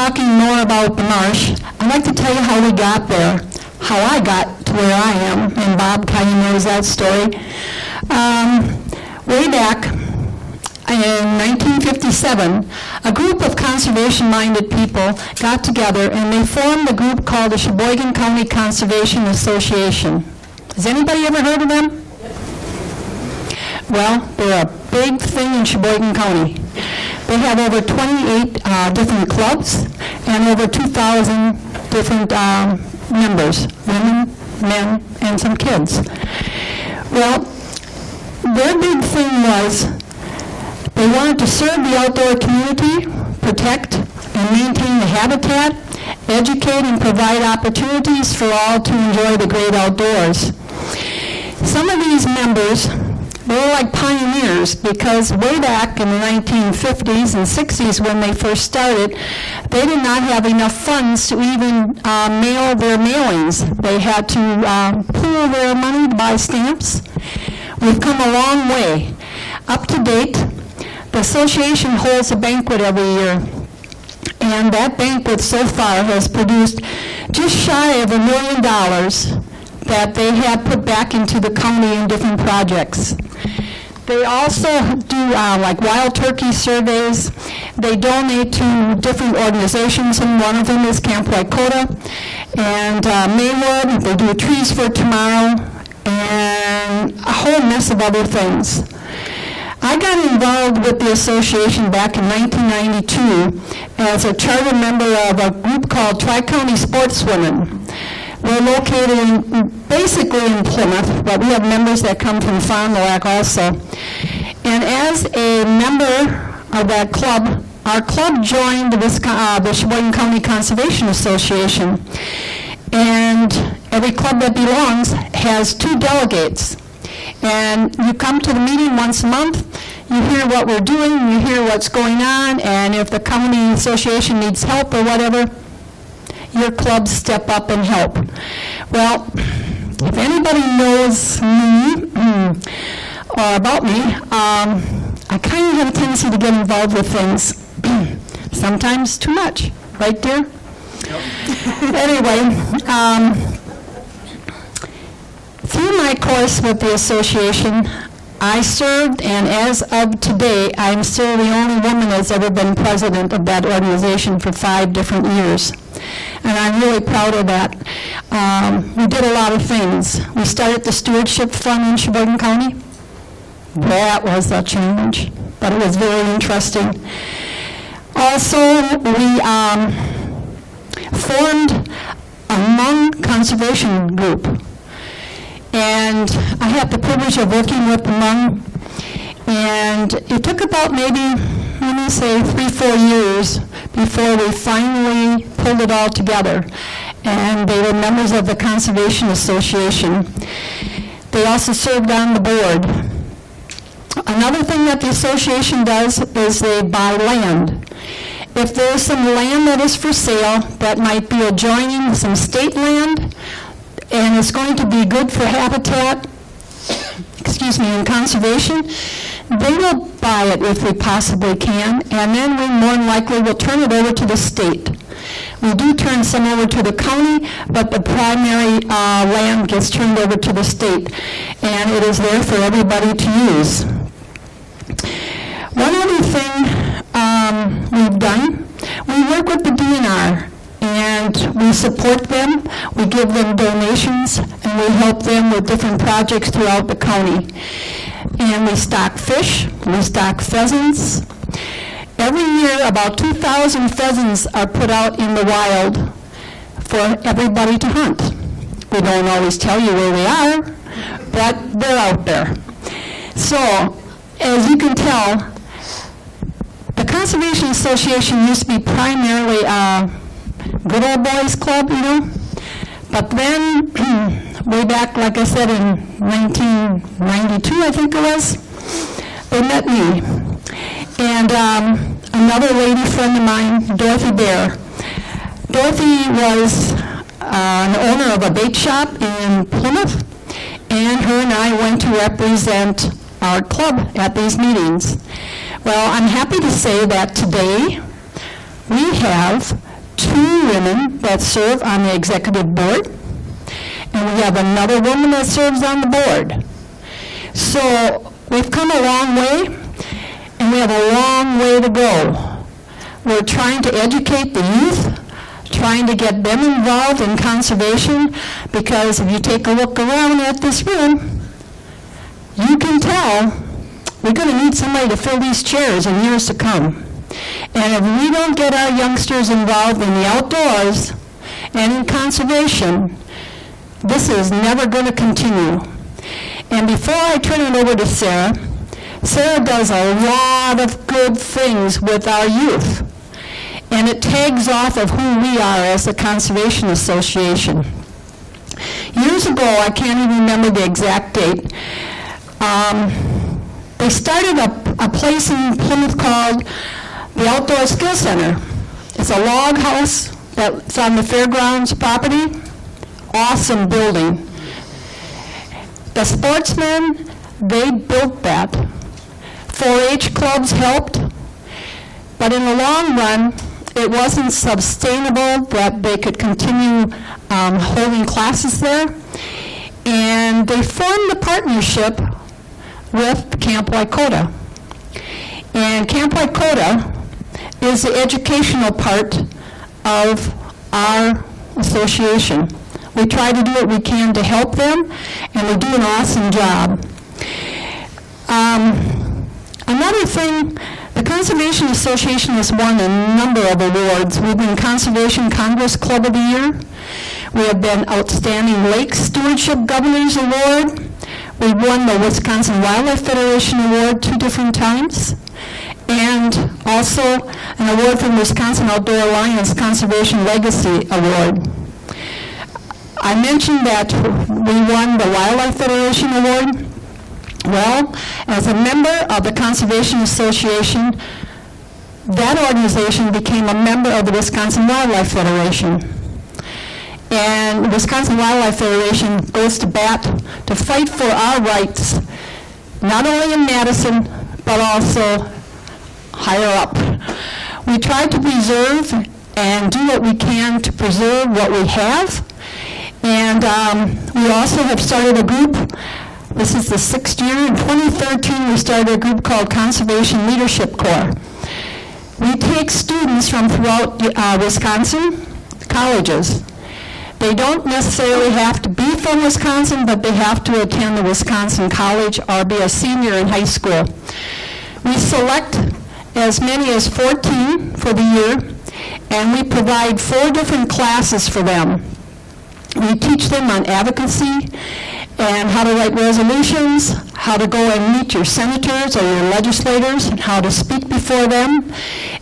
talking more about the marsh, I'd like to tell you how we got there, how I got to where I am, and Bob kind of knows that story. Um, way back in 1957, a group of conservation-minded people got together and they formed a group called the Sheboygan County Conservation Association. Has anybody ever heard of them? Well, they're a big thing in Sheboygan County. They have over 28 uh, different clubs and over 2,000 different um, members, women, men, and some kids. Well, their big thing was they wanted to serve the outdoor community, protect and maintain the habitat, educate and provide opportunities for all to enjoy the great outdoors. Some of these members they were like pioneers because way back in the 1950s and 60s when they first started, they did not have enough funds to even uh, mail their mailings. They had to um, pool their money to buy stamps. We've come a long way. Up to date, the association holds a banquet every year. And that banquet so far has produced just shy of a million dollars that they have put back into the county in different projects. They also do uh, like wild turkey surveys. They donate to different organizations, and one of them is Camp Y-Koda. And uh, Maywood, they do a Trees for Tomorrow, and a whole mess of other things. I got involved with the association back in 1992 as a charter member of a group called Tri-County Sportswomen. We're located in, basically in Plymouth, but we have members that come from Fond du Lac also. And as a member of that club, our club joined the, uh, the Sheboygan County Conservation Association. And every club that belongs has two delegates. And you come to the meeting once a month, you hear what we're doing, you hear what's going on, and if the county association needs help or whatever, your clubs step up and help. Well, if anybody knows me or about me, um, I kind of have a tendency to get involved with things, sometimes too much, right, dear? Yep. anyway, um, through my course with the association, I served, and as of today, I'm still the only woman that's ever been president of that organization for five different years. And I'm really proud of that. Um, we did a lot of things. We started the Stewardship Fund in Sheboygan County. That was a challenge, but it was very interesting. Also, we um, formed a Hmong conservation group and I had the privilege of working with the Hmong. And it took about maybe, let me say, three, four years before we finally pulled it all together. And they were members of the Conservation Association. They also served on the board. Another thing that the association does is they buy land. If there's some land that is for sale that might be adjoining some state land, and it's going to be good for habitat, excuse me, and conservation, they will buy it if we possibly can, and then we more than likely will turn it over to the state. We do turn some over to the county, but the primary uh, land gets turned over to the state, and it is there for everybody to use. One other thing um, we've done, we work with the DNR and we support them, we give them donations, and we help them with different projects throughout the county. And we stock fish, we stock pheasants. Every year, about 2,000 pheasants are put out in the wild for everybody to hunt. We don't always tell you where they are, but they're out there. So, as you can tell, the Conservation Association used to be primarily uh, good old boys club, you know. But then, way back, like I said, in 1992, I think it was, they met me. And um, another lady friend of mine, Dorothy Bear. Dorothy was uh, an owner of a bait shop in Plymouth, and her and I went to represent our club at these meetings. Well, I'm happy to say that today We have two women that serve on the executive board, and we have another woman that serves on the board. So we've come a long way, and we have a long way to go. We're trying to educate the youth, trying to get them involved in conservation, because if you take a look around at this room, you can tell we're going to need somebody to fill these chairs in years to come. And if we don't get our youngsters involved in the outdoors and in conservation, this is never going to continue. And before I turn it over to Sarah, Sarah does a lot of good things with our youth. And it tags off of who we are as a Conservation Association. Years ago, I can't even remember the exact date, um, they started a, a place in Plymouth called the Outdoor Skill Center. It's a log house that's on the fairgrounds property. Awesome building. The sportsmen, they built that. 4-H clubs helped, but in the long run, it wasn't sustainable that they could continue um, holding classes there. And they formed a partnership with Camp Y-Koda. And Camp Y-Koda is the educational part of our association. We try to do what we can to help them, and they do an awesome job. Um, another thing, the Conservation Association has won a number of awards. We've been Conservation Congress Club of the Year. We have been Outstanding Lake Stewardship Governor's Award. We won the Wisconsin Wildlife Federation Award two different times, and also an award from Wisconsin Outdoor Alliance Conservation Legacy Award. I mentioned that we won the Wildlife Federation Award. Well, as a member of the Conservation Association, that organization became a member of the Wisconsin Wildlife Federation. And the Wisconsin Wildlife Federation goes to bat to fight for our rights, not only in Madison, but also higher up. We try to preserve and do what we can to preserve what we have. And um, we also have started a group. This is the sixth year. In 2013, we started a group called Conservation Leadership Corps. We take students from throughout uh, Wisconsin colleges they don't necessarily have to be from Wisconsin, but they have to attend the Wisconsin College or be a senior in high school. We select as many as 14 for the year, and we provide four different classes for them. We teach them on advocacy and how to write resolutions, how to go and meet your senators or your legislators, and how to speak before them.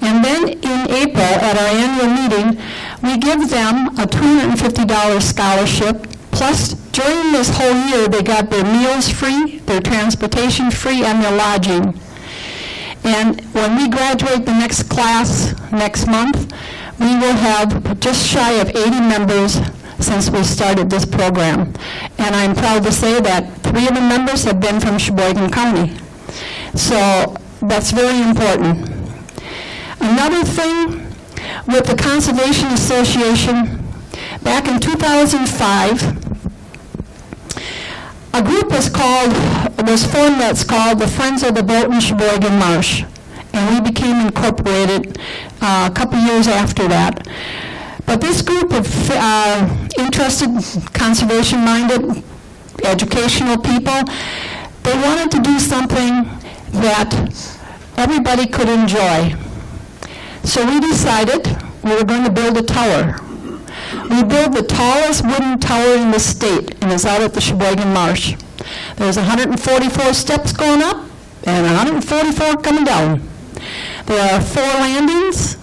And then in April, at our annual meeting, we give them a $250 scholarship, plus during this whole year, they got their meals free, their transportation free, and their lodging. And when we graduate the next class next month, we will have just shy of 80 members since we started this program. And I'm proud to say that three of the members have been from Sheboygan County. So that's very important. Another thing with the Conservation Association, back in 2005, a group was called, was formed that's called the Friends of the Broughton Sheboygan Marsh. And we became incorporated uh, a couple years after that. But this group of uh, interested, conservation-minded, educational people, they wanted to do something that everybody could enjoy. So we decided we were going to build a tower. We built the tallest wooden tower in the state, and it's out at the Sheboygan Marsh. There's 144 steps going up and 144 coming down. There are four landings.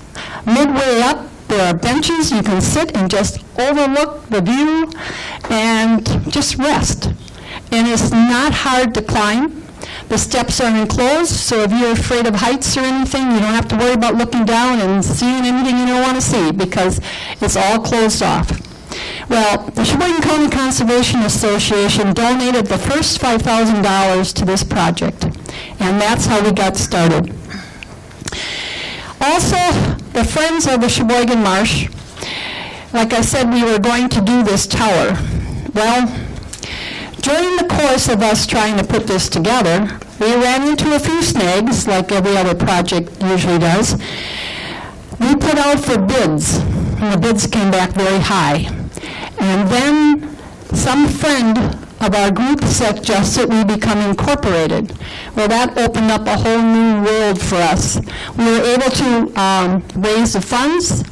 Midway up, there are benches you can sit and just overlook the view and just rest. And it's not hard to climb. The steps are enclosed, so if you're afraid of heights or anything, you don't have to worry about looking down and seeing anything you don't want to see because it's all closed off. Well, the Sheboygan County Conservation Association donated the first $5,000 to this project, and that's how we got started. Also, the Friends of the Sheboygan Marsh, like I said, we were going to do this tower. Well, during the course of us trying to put this together, we ran into a few snags, like every other project usually does. We put out for bids, and the bids came back very high. And then some friend of our group suggested we become incorporated. Well, that opened up a whole new world for us. We were able to um, raise the funds,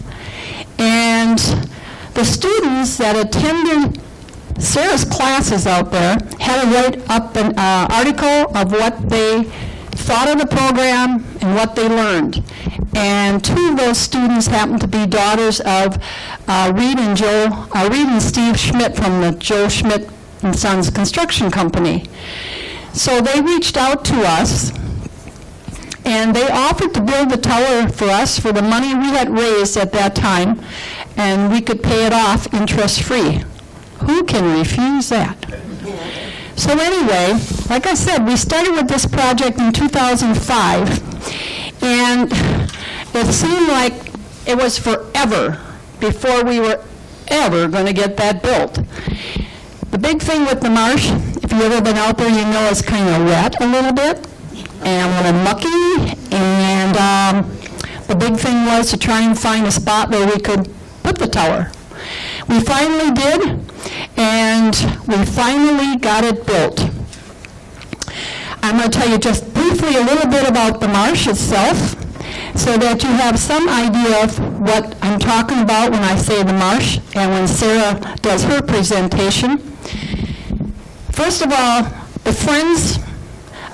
and the students that attended Sarah's classes out there had to write up an uh, article of what they thought of the program and what they learned. And two of those students happened to be daughters of uh, Reed and Joe, uh, Reed and Steve Schmidt from the Joe Schmidt and Sons Construction Company. So they reached out to us and they offered to build the tower for us for the money we had raised at that time, and we could pay it off interest-free. Who can refuse that? So anyway, like I said, we started with this project in 2005, and it seemed like it was forever before we were ever going to get that built. The big thing with the marsh, if you've ever been out there, you know it's kind of wet a little bit and a little mucky. And um, the big thing was to try and find a spot where we could put the tower. We finally did, and we finally got it built. I'm going to tell you just briefly a little bit about the marsh itself so that you have some idea of what I'm talking about when I say the marsh and when Sarah does her presentation. First of all, the Friends,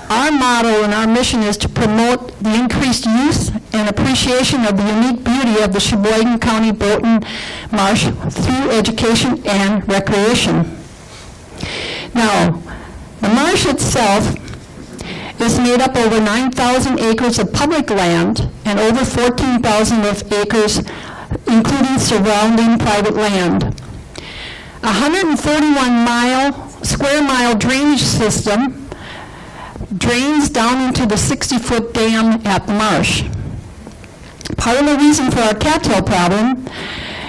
our motto and our mission is to promote the increased use and appreciation of the unique beauty of the Sheboygan County Broughton Marsh through education and recreation. Now, the marsh itself is made up over 9,000 acres of public land and over 14,000 acres, including surrounding private land. A 131 mile, square mile drainage system drains down into the 60-foot dam at the marsh. Part of the reason for our cattail problem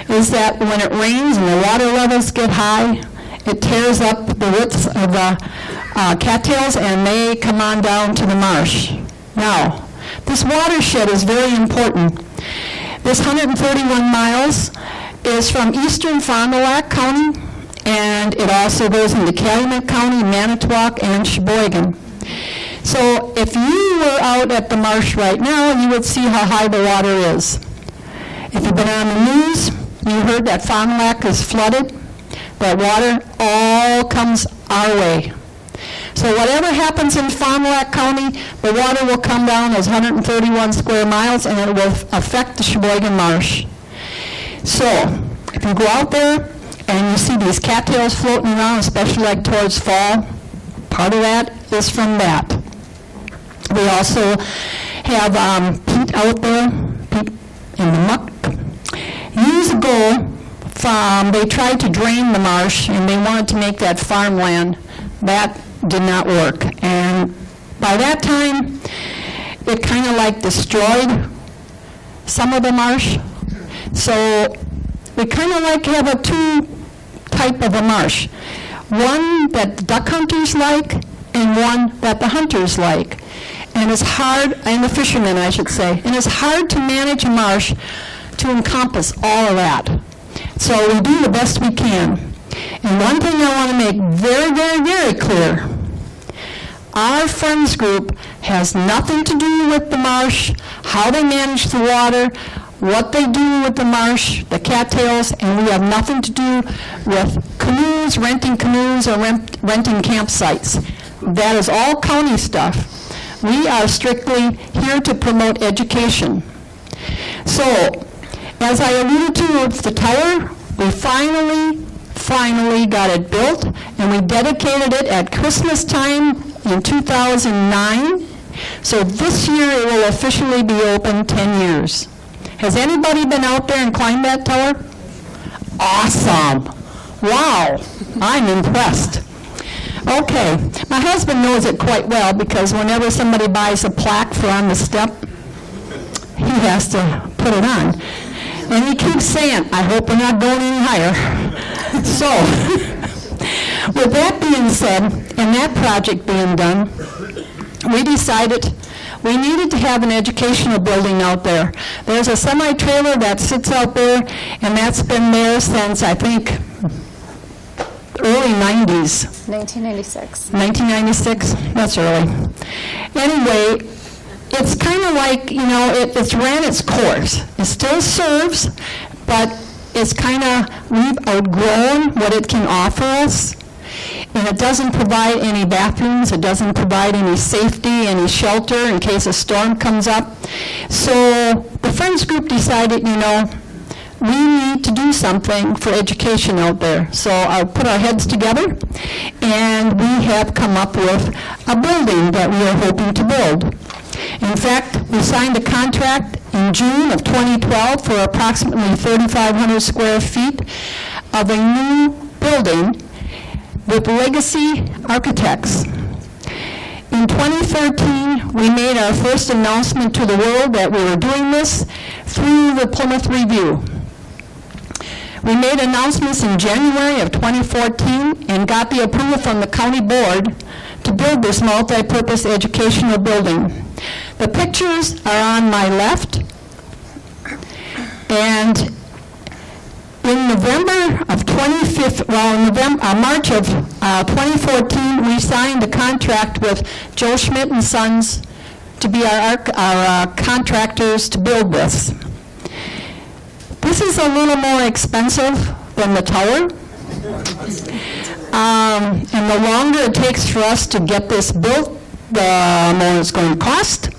is that when it rains and the water levels get high, it tears up the roots of the uh, cattails and they come on down to the marsh. Now, this watershed is very important. This 131 miles is from eastern Fond du Lac County, and it also goes into Calumet County, Manitowoc, and Sheboygan. So if you were out at the marsh right now, you would see how high the water is. If you've been on the news, you heard that Fond du Lac is flooded. That water all comes our way. So whatever happens in Fond du Lac County, the water will come down those 131 square miles and it will affect the Sheboygan Marsh. So if you go out there and you see these cattails floating around, especially like towards fall, part of that is from that. We also have um, peat out there, peat in the muck. Years ago, from, they tried to drain the marsh and they wanted to make that farmland. That did not work. And by that time, it kind of like destroyed some of the marsh. So we kind of like have a two type of a marsh. One that duck hunters like and one that the hunters like. And it's hard, and the fishermen I should say, and it's hard to manage a marsh to encompass all of that. So we do the best we can. And one thing I want to make very, very, very clear, our friends group has nothing to do with the marsh, how they manage the water, what they do with the marsh, the cattails, and we have nothing to do with canoes, renting canoes, or rent, renting campsites. That is all county stuff. We are strictly here to promote education. So, as I alluded to with the tower, we finally, finally got it built, and we dedicated it at Christmas time in 2009. So this year it will officially be open 10 years. Has anybody been out there and climbed that tower? Awesome. Wow. I'm impressed. Okay. My husband knows it quite well because whenever somebody buys a plaque for on the step, he has to put it on. And he keeps saying, I hope we're not going any higher. So, with that being said, and that project being done, we decided we needed to have an educational building out there. There's a semi-trailer that sits out there, and that's been there since, I think, early 90s. 1996. 1996, that's early. Anyway, it's kind of like, you know, it, it's ran its course. It still serves, but it's kind of, we've outgrown what it can offer us. And it doesn't provide any bathrooms, it doesn't provide any safety, any shelter in case a storm comes up. So the Friends Group decided, you know, we need to do something for education out there. So I'll put our heads together, and we have come up with a building that we are hoping to build. In fact, we signed a contract in June of 2012 for approximately 3,500 square feet of a new building with Legacy Architects. In 2013, we made our first announcement to the world that we were doing this through the Plymouth Review. We made announcements in January of 2014 and got the approval from the county board to build this multi-purpose educational building. The pictures are on my left, and in November of 2015, well, in November, uh, March of uh, 2014, we signed a contract with Joe Schmidt and Sons to be our, our uh, contractors to build this. This is a little more expensive than the tower. Um, and the longer it takes for us to get this built, the more it's going to cost.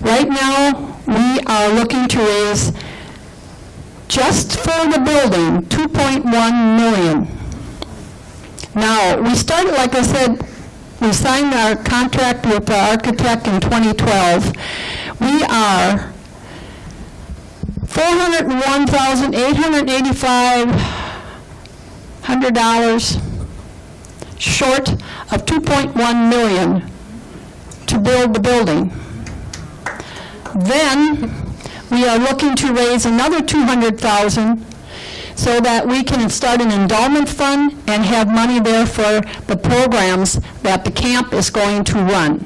Right now, we are looking to raise, just for the building, 2.1 million. Now, we started, like I said, we signed our contract with the architect in 2012. We are $401,885 short of 2.1 million to build the building. Then, we are looking to raise another 200,000 so that we can start an endowment fund and have money there for the programs that the camp is going to run.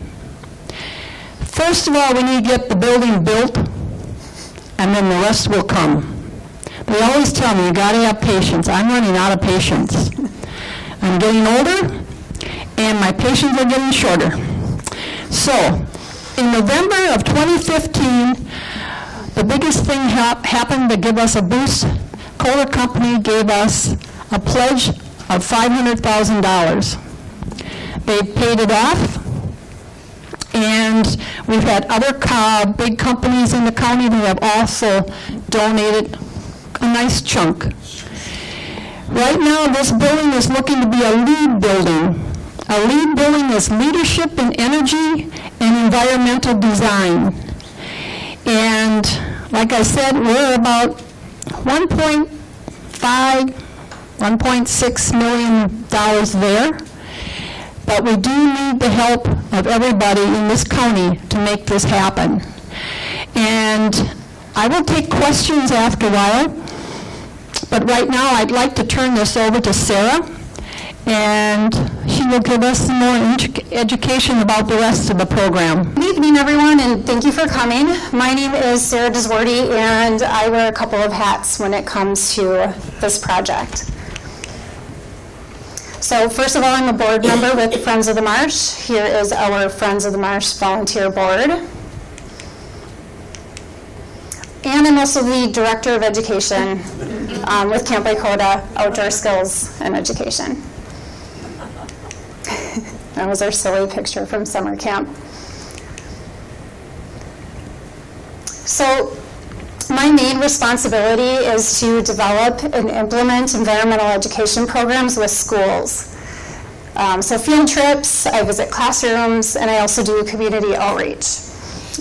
First of all, we need to get the building built, and then the rest will come. They always tell me, you gotta have patience. I'm running out of patience. I'm getting older, and my patience are getting shorter. So, in November of 2015, the biggest thing hap- happened to give us a boost. Kohler Company gave us a pledge of $500,000. They paid it off, and we've had other big companies in the county that have also donated a nice chunk. Right now, this building is looking to be a LEED building. A LEED building is leadership in energy and environmental design. And like I said, we're about 1.5, 1.6 million dollars there. But we do need the help of everybody in this county to make this happen. And I will take questions after a while. But right now, I'd like to turn this over to Sarah, and she will give us some more edu- education about the rest of the program. Good evening, everyone, and thank you for coming. My name is Sarah Deswordy, and I wear a couple of hats when it comes to this project. So first of all, I'm a board member with Friends of the Marsh. Here is our Friends of the Marsh Volunteer Board. And I'm also the Director of Education um, with Camp Y-Koda Outdoor Skills and Education. That was our silly picture from summer camp. So my main responsibility is to develop and implement environmental education programs with schools. Um, so field trips, I visit classrooms, and I also do community outreach.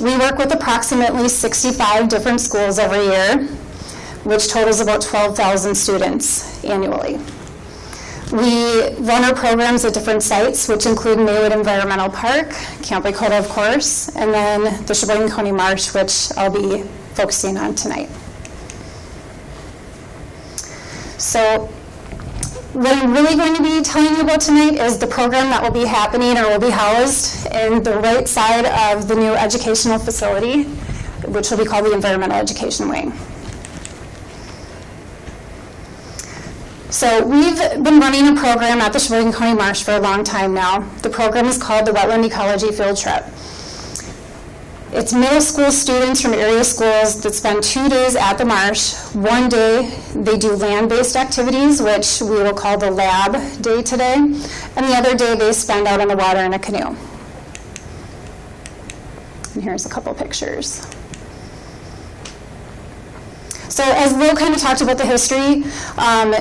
We work with approximately 65 different schools every year, which totals about 12,000 students annually. We run our programs at different sites, which include Maywood Environmental Park, Camp Y-Koda, of course, and then the Sheboygan County Marsh, which I'll be focusing on tonight. So what I'm really going to be telling you about tonight is the program that will be happening or will be housed in the right side of the new educational facility, which will be called the Environmental Education Wing. So we've been running a program at the Sheboygan County Marsh for a long time now. The program is called the Wetland Ecology Field Trip. It's middle school students from area schools that spend two days at the marsh. One day they do land-based activities, which we will call the lab day today, and the other day they spend out on the water in a canoe. And here's a couple pictures. So as Will kind of talked about the history, um,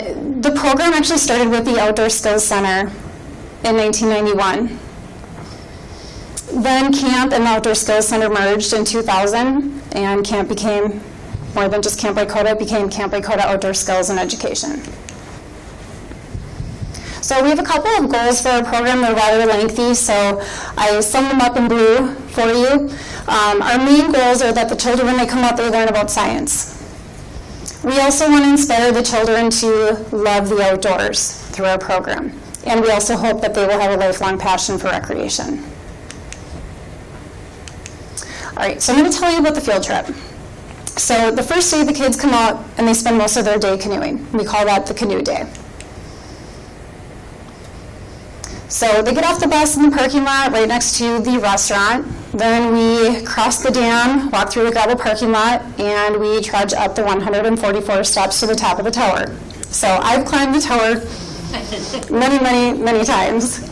the program actually started with the Outdoor Skills Center in 1991. Then camp and the Outdoor Skills Center merged in 2000, and camp became more than just Camp Y-Koda, it became Camp Y-Koda Outdoor Skills and Education. So we have a couple of goals for our program. They're rather lengthy, so I sum them up in blue for you. Um, our main goals are that the children, when they come out, they learn about science. We also want to inspire the children to love the outdoors through our program. And we also hope that they will have a lifelong passion for recreation. All right, so I'm going to tell you about the field trip. So the first day the kids come out and they spend most of their day canoeing. We call that the canoe day. So they get off the bus in the parking lot right next to the restaurant. Then we cross the dam, walk through the gravel parking lot, and we trudge up the 144 steps to the top of the tower. So I've climbed the tower many, many, many times.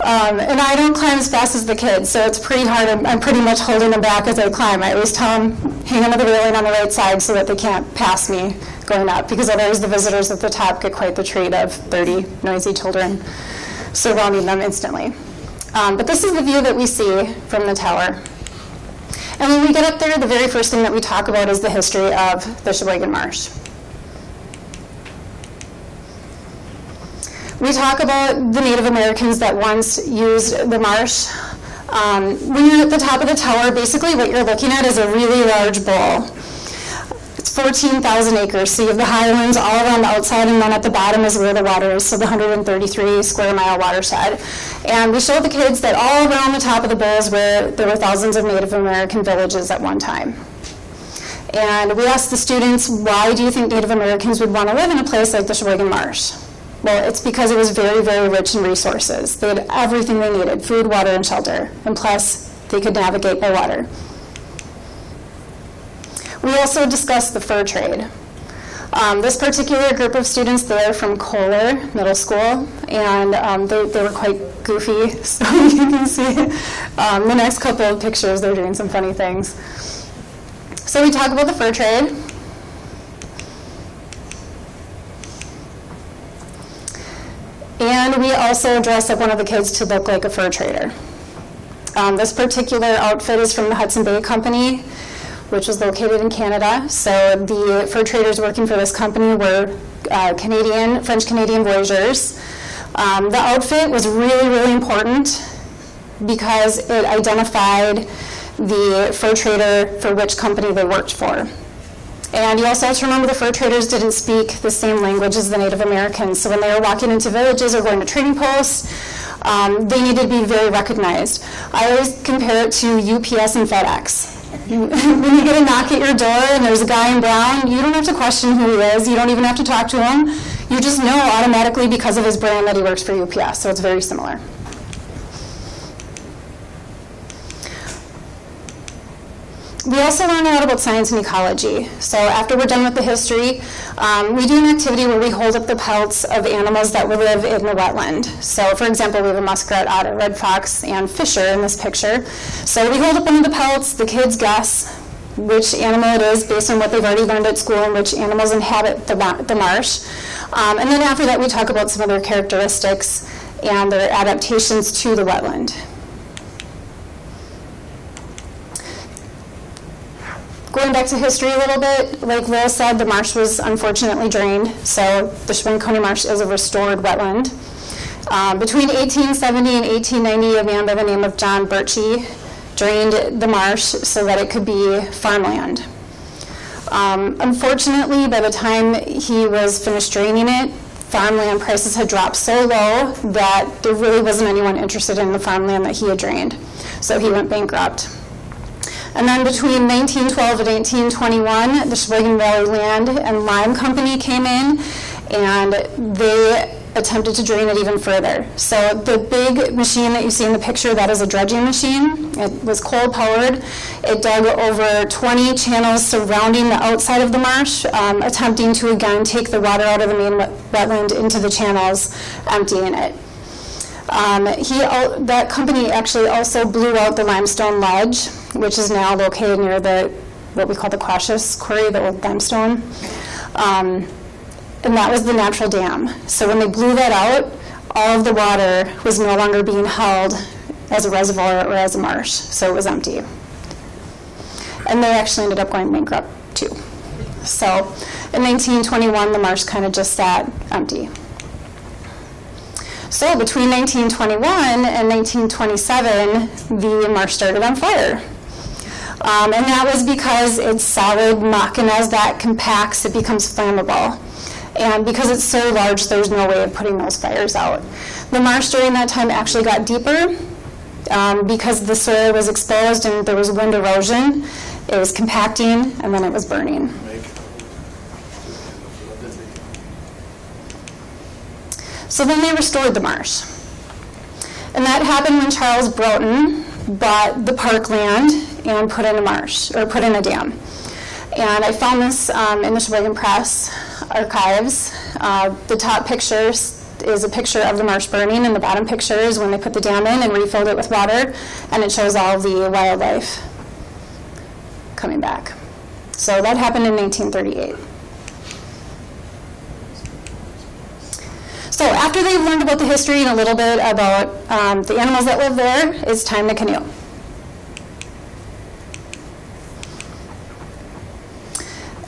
Um, and I don't climb as fast as the kids, so it's pretty hard. I'm, I'm, pretty much holding them back as I climb. I always tell them, hang onto the railing on the right side so that they can't pass me going up, because otherwise the visitors at the top get quite the treat of 30 noisy children surrounding them instantly. Um, but this is the view that we see from the tower. And when we get up there, the very first thing that we talk about is the history of the Sheboygan Marsh. We talk about the Native Americans that once used the marsh. Um, when you're at the top of the tower, basically what you're looking at is a really large bowl. It's 14,000 acres, so you have the highlands all around the outside, and then at the bottom is where the water is, so the 133 square mile watershed. And we show the kids that all around the top of the bowl is where there were thousands of Native American villages at one time. And we asked the students, why do you think Native Americans would want to live in a place like the Sheboygan Marsh? Well, it's because it was very, very rich in resources. They had everything they needed, food, water, and shelter. And plus, they could navigate by water. We also discussed the fur trade. Um, this particular group of students, they're from Kohler Middle School, and um, they, they were quite goofy, so you can see um, the next couple of pictures, they're doing some funny things. So we talk about the fur trade. We also dress up one of the kids to look like a fur trader. Um, this particular outfit is from the Hudson Bay Company, which is located in Canada. So the fur traders working for this company were uh, Canadian, French-Canadian voyageurs. Um, the outfit was really, really important because it identified the fur trader for which company they worked for. And you also have to remember the fur traders didn't speak the same language as the Native Americans. So when they were walking into villages or going to trading posts, um, they needed to be very recognized. I always compare it to UPS and FedEx. when you get a knock at your door and there's a guy in brown, you don't have to question who he is. You don't even have to talk to him. You just know automatically because of his brand that he works for UPS. So it's very similar. We also learn a lot about science and ecology. So after we're done with the history, um, we do an activity where we hold up the pelts of animals that live in the wetland. So for example, we have a muskrat, otter, red fox, and fisher in this picture. So we hold up one of the pelts, the kids guess which animal it is based on what they've already learned at school and which animals inhabit the, the marsh. Um, and then after that, we talk about some of their characteristics and their adaptations to the wetland. Going back to history a little bit, like Will said, the marsh was unfortunately drained, so the Sheboygan Marsh is a restored wetland. Um, between 1870 and 1890, a man by the name of John Birchie drained the marsh so that it could be farmland. Um, unfortunately, by the time he was finished draining it, farmland prices had dropped so low that there really wasn't anyone interested in the farmland that he had drained. So he went bankrupt. And then between 1912 and 1821, the Sheboygan Valley Land and Lime Company came in and they attempted to drain it even further. So the big machine that you see in the picture, that is a dredging machine. It was coal powered. It dug over 20 channels surrounding the outside of the marsh, um, attempting to again take the water out of the main wetland into the channels, emptying it. Um, he, that company actually also blew out the limestone ledge, which is now located near the what we call the Quashis Quarry, the old limestone. Um, and that was the natural dam. So when they blew that out, all of the water was no longer being held as a reservoir or as a marsh, so it was empty. And they actually ended up going bankrupt too. So in 1921, the marsh kind of just sat empty. So between 1921 and 1927, the marsh started on fire. Um, and that was because it's solid muck, and as that compacts, it becomes flammable. And because it's so large, there's no way of putting those fires out. The marsh during that time actually got deeper um, because the soil was exposed and there was wind erosion. It was compacting and then it was burning. So then they restored the marsh. And that happened when Charles Broughton bought the parkland and put in a marsh, or put in a dam. And I found this um, in the Sheboygan Press archives. Uh, the top picture is a picture of the marsh burning, and the bottom picture is when they put the dam in and refilled it with water, and it shows all the wildlife coming back. So that happened in 1938. So after they've learned about the history and a little bit about um, the animals that live there, it's time to canoe.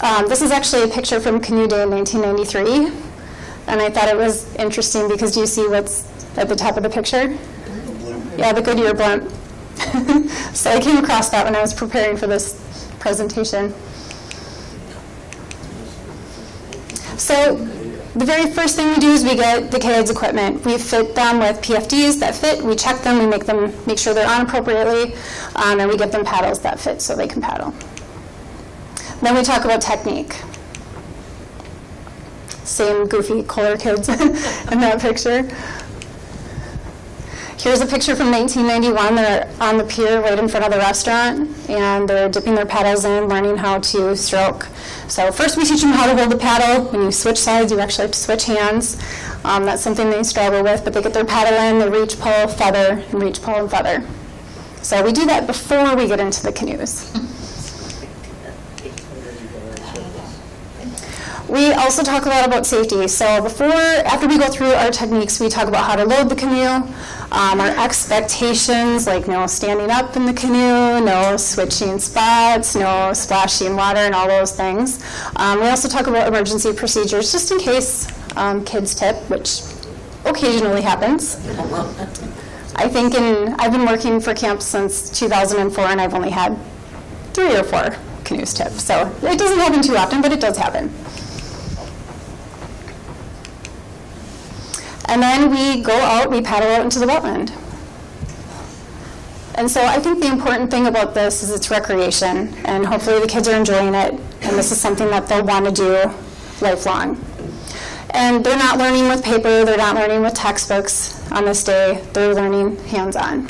Um, this is actually a picture from Canoe Day in 1993. And I thought it was interesting because do you see what's at the top of the picture? Yeah, the Goodyear blimp. so I came across that when I was preparing for this presentation. So the very first thing we do is we get the kids equipment. We fit them with PFDs that fit. We check them. We make them make sure they're on appropriately, um, and we get them paddles that fit so they can paddle. Then we talk about technique. Same goofy color kids in that picture. Here's a picture from 1991. They're on the pier right in front of the restaurant, and they're dipping their paddles in, learning how to stroke. So first we teach them how to hold the paddle. When you switch sides, you actually have to switch hands. Um, that's something they struggle with, but they get their paddle in, they reach, pull, feather, and reach, pull, and feather. So we do that before we get into the canoes. We also talk a lot about safety. So before, after we go through our techniques, we talk about how to load the canoe, um, our expectations, like no standing up in the canoe, no switching spots, no splashing water, and all those things. Um, we also talk about emergency procedures, just in case um, kids tip, which occasionally happens. I think in, I've been working for camp since 2004, and I've only had three or four canoes tip. So it doesn't happen too often, but it does happen. And then we go out, we paddle out into the wetland. And so I think the important thing about this is it's recreation, and hopefully the kids are enjoying it, and this is something that they'll want to do lifelong. And they're not learning with paper, they're not learning with textbooks on this day, they're learning hands-on.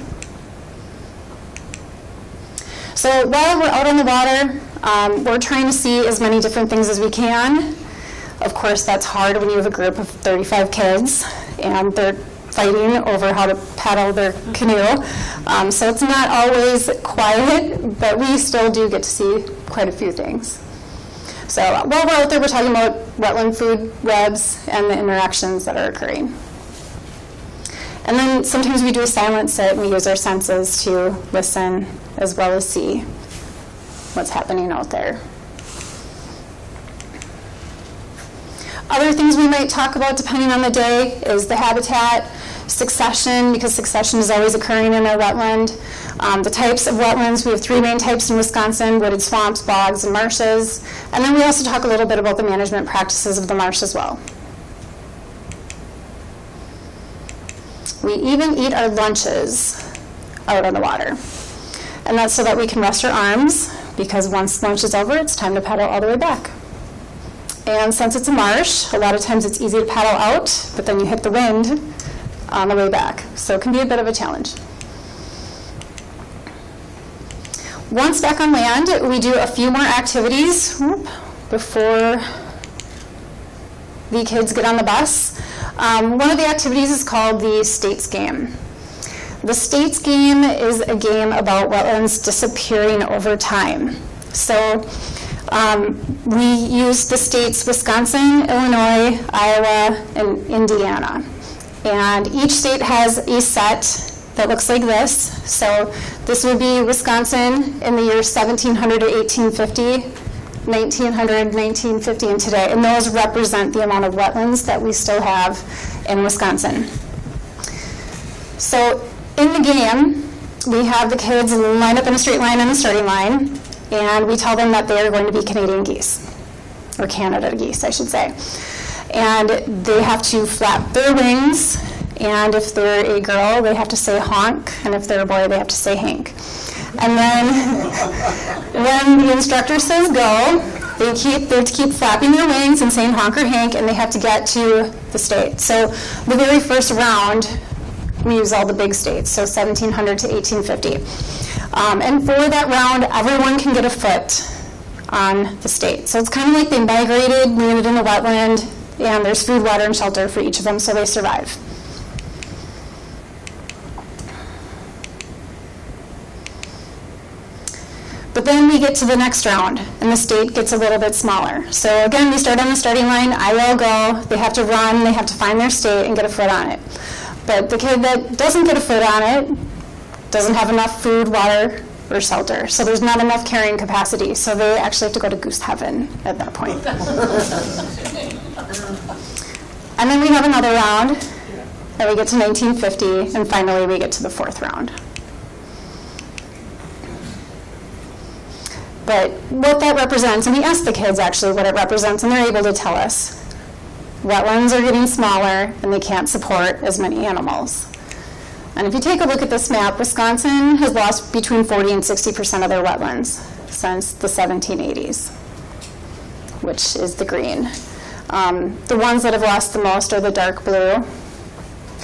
So while we're out on the water, um, we're trying to see as many different things as we can. Of course, that's hard when you have a group of 35 kids and they're fighting over how to paddle their canoe. Um, so it's not always quiet, but we still do get to see quite a few things. So while we're out there, we're talking about wetland food webs and the interactions that are occurring. And then sometimes we do a silent sit and we use our senses to listen as well as see what's happening out there. Other things we might talk about depending on the day is the habitat, succession, because succession is always occurring in our wetland. Um, the types of wetlands, we have three main types in Wisconsin, wooded swamps, bogs, and marshes. And then we also talk a little bit about the management practices of the marsh as well. We even eat our lunches out on the water. And that's so that we can rest our arms, because once lunch is over, it's time to paddle all the way back. And since it's a marsh, a lot of times it's easy to paddle out, but then you hit the wind on the way back. So it can be a bit of a challenge. Once back on land, we do a few more activities before the kids get on the bus. Um, one of the activities is called the States Game. The States Game is a game about wetlands disappearing over time. So um, we use the states Wisconsin, Illinois, Iowa, and Indiana. And each state has a set that looks like this. So this would be Wisconsin in the year 1700 to 1850, 1900, 1950, and today. And those represent the amount of wetlands that we still have in Wisconsin. So in the game, we have the kids line up in a straight line in the starting line, and we tell them that they are going to be Canadian geese, or Canada geese, I should say. And they have to flap their wings and if they're a girl, they have to say honk, and if they're a boy, they have to say hank. And then when the instructor says go, they keep they keep flapping their wings and saying honk or hank, and they have to get to the state. So the very first round, we use all the big states, so 1700 to 1850. Um, and for that round, everyone can get a foot on the state. So it's kind of like they migrated, landed in the wetland, and there's food, water, and shelter for each of them, so they survive. But then we get to the next round, and the state gets a little bit smaller. So again, we start on the starting line, I will go, they have to run, they have to find their state and get a foot on it. But the kid that doesn't get a foot on it doesn't have enough food, water, or shelter. So there's not enough carrying capacity. So they actually have to go to goose heaven at that point. and then we have another round, and we get to 1950, and finally we get to the fourth round. But what that represents, and we asked the kids actually what it represents, and they're able to tell us. Wetlands are getting smaller, and they can't support as many animals. And if you take a look at this map, Wisconsin has lost between 40 and 60% of their wetlands since the 1780s, which is the green. Um, the ones that have lost the most are the dark blue,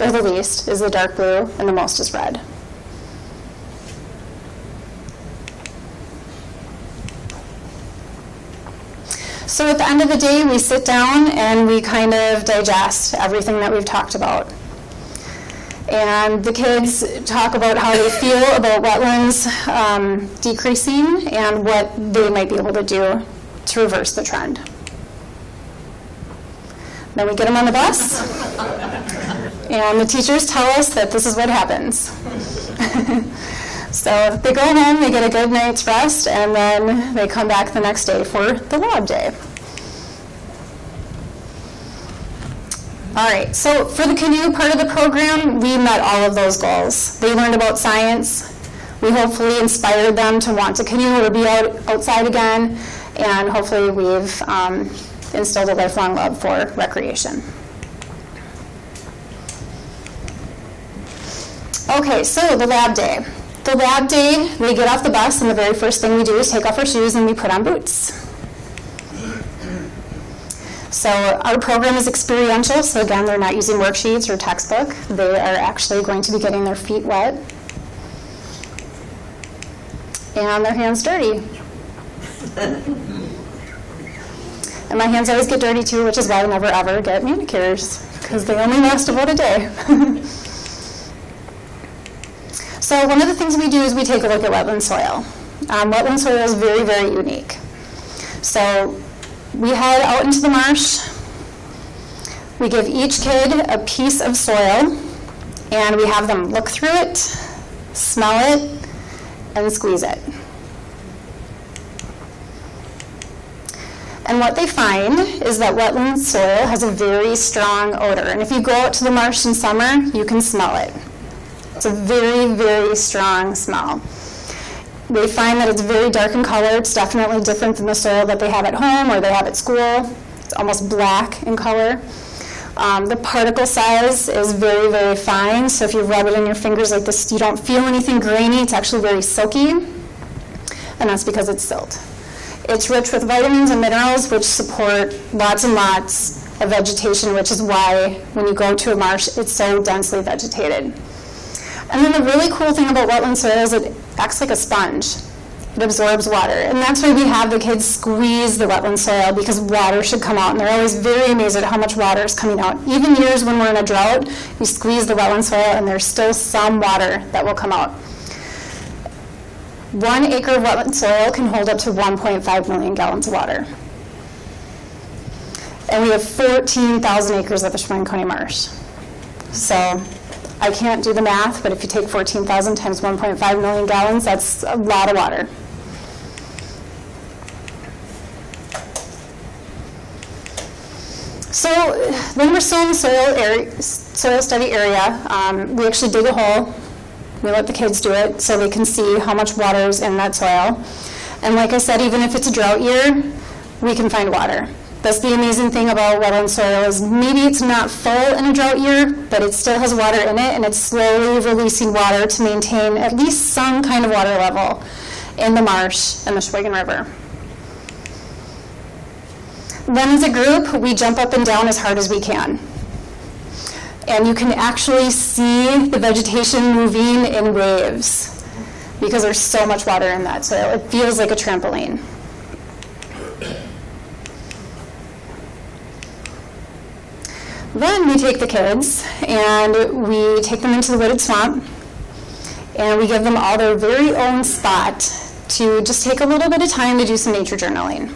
or the least is the dark blue, and the most is red. So at the end of the day, we sit down and we kind of digest everything that we've talked about. And the kids talk about how they feel about wetlands um, decreasing and what they might be able to do to reverse the trend. Then we get them on the bus, and the teachers tell us that this is what happens. So they go home, they get a good night's rest, and then they come back the next day for the lab day. All right, so for the canoe part of the program, we met all of those goals. They learned about science. We hopefully inspired them to want to canoe or be out, outside again, and hopefully we've um, instilled a lifelong love for recreation. Okay, so the lab day. The lab day, we get off the bus, and the very first thing we do is take off our shoes and we put on boots. So our program is experiential, so again, they're not using worksheets or textbook. They are actually going to be getting their feet wet and their hands dirty. and my hands always get dirty too, which is why I never ever get manicures, because they only last about a day. So one of the things we do is we take a look at wetland soil. Um, wetland soil is very, very unique. So we head out into the marsh. We give each kid a piece of soil, and we have them look through it, smell it, and squeeze it. And what they find is that wetland soil has a very strong odor. And if you go out to the marsh in summer, you can smell it. It's a very, very strong smell. They find that it's very dark in color. It's definitely different than the soil that they have at home or they have at school. It's almost black in color. Um, the particle size is very, very fine. So if you rub it in your fingers like this, you don't feel anything grainy. It's actually very silky. And that's because it's silt. It's rich with vitamins and minerals, which support lots and lots of vegetation, which is why when you go to a marsh, it's so densely vegetated. And then the really cool thing about wetland soil is it acts like a sponge. It absorbs water. And that's why we have the kids squeeze the wetland soil because water should come out. And they're always very amazed at how much water is coming out. Even years when we're in a drought, you squeeze the wetland soil and there's still some water that will come out. One acre of wetland soil can hold up to 1.5 million gallons of water. And we have 14,000 acres of the Sheboygan County Marsh. So I can't do the math, but if you take 14,000 times 1.5 million gallons, that's a lot of water. So when we're still in the soil, area, soil study area, um, we actually dig a hole. We let the kids do it so they can see how much water is in that soil. And like I said, even if it's a drought year, we can find water. That's the amazing thing about wetland soil is maybe it's not full in a drought year, but it still has water in it, and it's slowly releasing water to maintain at least some kind of water level in the marsh and the Sheboygan River. Then as a group, we jump up and down as hard as we can. And you can actually see the vegetation moving in waves because there's so much water in that soil. It feels like a trampoline. Then we take the kids and we take them into the wooded swamp and we give them all their very own spot to just take a little bit of time to do some nature journaling.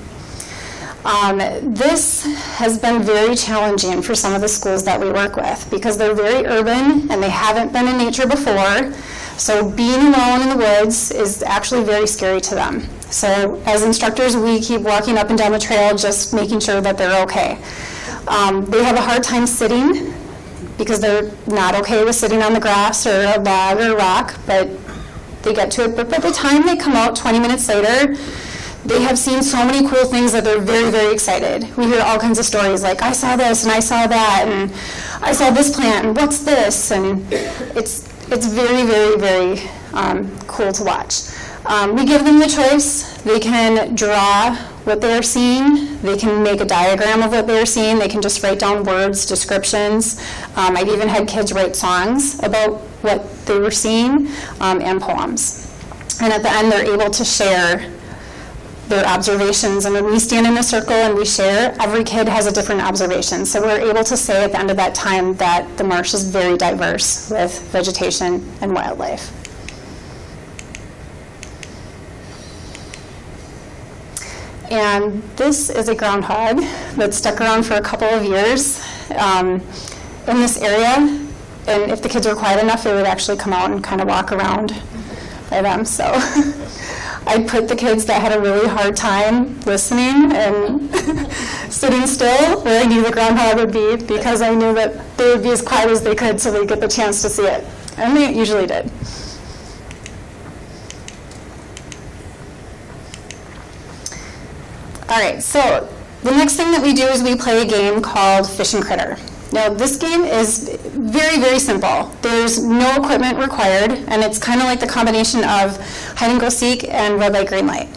Um, this has been very challenging for some of the schools that we work with because they're very urban and they haven't been in nature before. So being alone in the woods is actually very scary to them. So as instructors, we keep walking up and down the trail just making sure that they're okay. Um, they have a hard time sitting because they're not okay with sitting on the grass or a log or a rock, but they get to it. But by the time they come out 20 minutes later, they have seen so many cool things that they're very, very excited. We hear all kinds of stories like, I saw this and I saw that and I saw this plant and what's this? And it's, it's very, very, very um, cool to watch. Um, we give them the choice. They can draw what they're seeing. They can make a diagram of what they're seeing. They can just write down words, descriptions. Um, I've even had kids write songs about what they were seeing um, and poems. And at the end, they're able to share their observations. And when we stand in a circle and we share, every kid has a different observation. So we're able to say at the end of that time that the marsh is very diverse with vegetation and wildlife. And this is a groundhog that stuck around for a couple of years um, in this area. And if the kids were quiet enough, they would actually come out and kind of walk around by them. So I'd put the kids that had a really hard time listening and sitting still where I knew the groundhog would be because I knew that they would be as quiet as they could so they'd get the chance to see it. And they usually did. All right, so the next thing that we do is we play a game called Fish and Critter. Now, this game is very, very simple. There's no equipment required, and it's kind of like the combination of hide and go seek and red light, green light.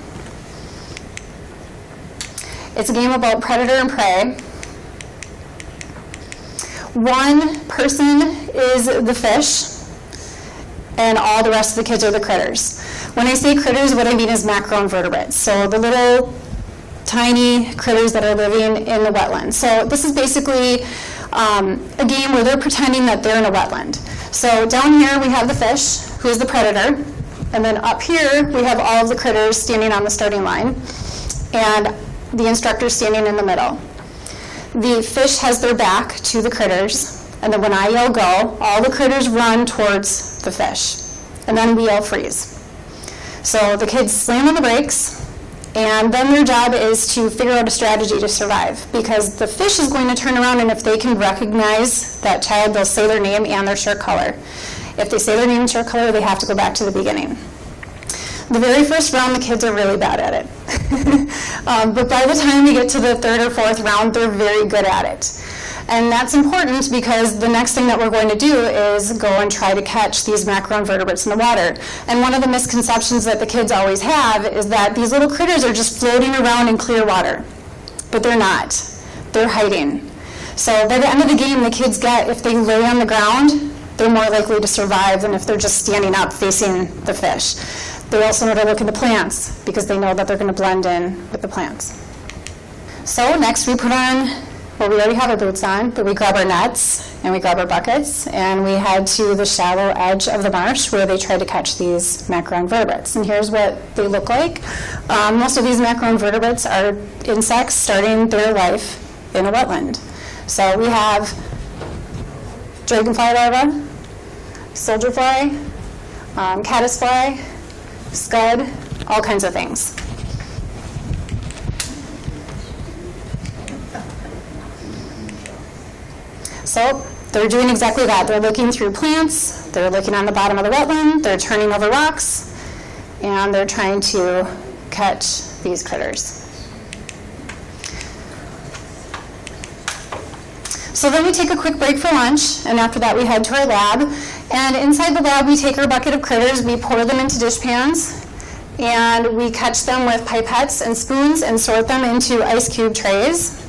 It's a game about predator and prey. One person is the fish, and all the rest of the kids are the critters. When I say critters, what I mean is macroinvertebrates. So the little tiny critters that are living in the wetland. So this is basically um, a game where they're pretending that they're in a wetland. So down here we have the fish, who is the predator, and then up here we have all of the critters standing on the starting line, and the instructor standing in the middle. The fish has their back to the critters, and then when I yell go, all the critters run towards the fish, and then we yell freeze. So the kids slam on the brakes, and then their job is to figure out a strategy to survive because the fish is going to turn around and if they can recognize that child, they'll say their name and their shirt color. If they say their name and shirt color, they have to go back to the beginning. The very first round, the kids are really bad at it. um, but by the time we get to the third or fourth round, they're very good at it. And that's important because the next thing that we're going to do is go and try to catch these macroinvertebrates in the water. And one of the misconceptions that the kids always have is that these little critters are just floating around in clear water. But they're not. They're hiding. So by the end of the game, the kids get, if they lay on the ground, they're more likely to survive than if they're just standing up facing the fish. They also know to look at the plants because they know that they're going to blend in with the plants. So next we put on, well we already have our boots on, but we grab our nets and we grab our buckets and we head to the shallow edge of the marsh where they try to catch these macroinvertebrates. And here's what they look like. Um, most of these macroinvertebrates are insects starting their life in a wetland. So we have dragonfly larvae, soldier fly, um, caddisfly, scud, all kinds of things. So they're doing exactly that. They're looking through plants, they're looking on the bottom of the wetland, they're turning over rocks, and they're trying to catch these critters. So then we take a quick break for lunch, and after that we head to our lab. And inside the lab, we take our bucket of critters, we pour them into dish pans, and we catch them with pipettes and spoons and sort them into ice cube trays.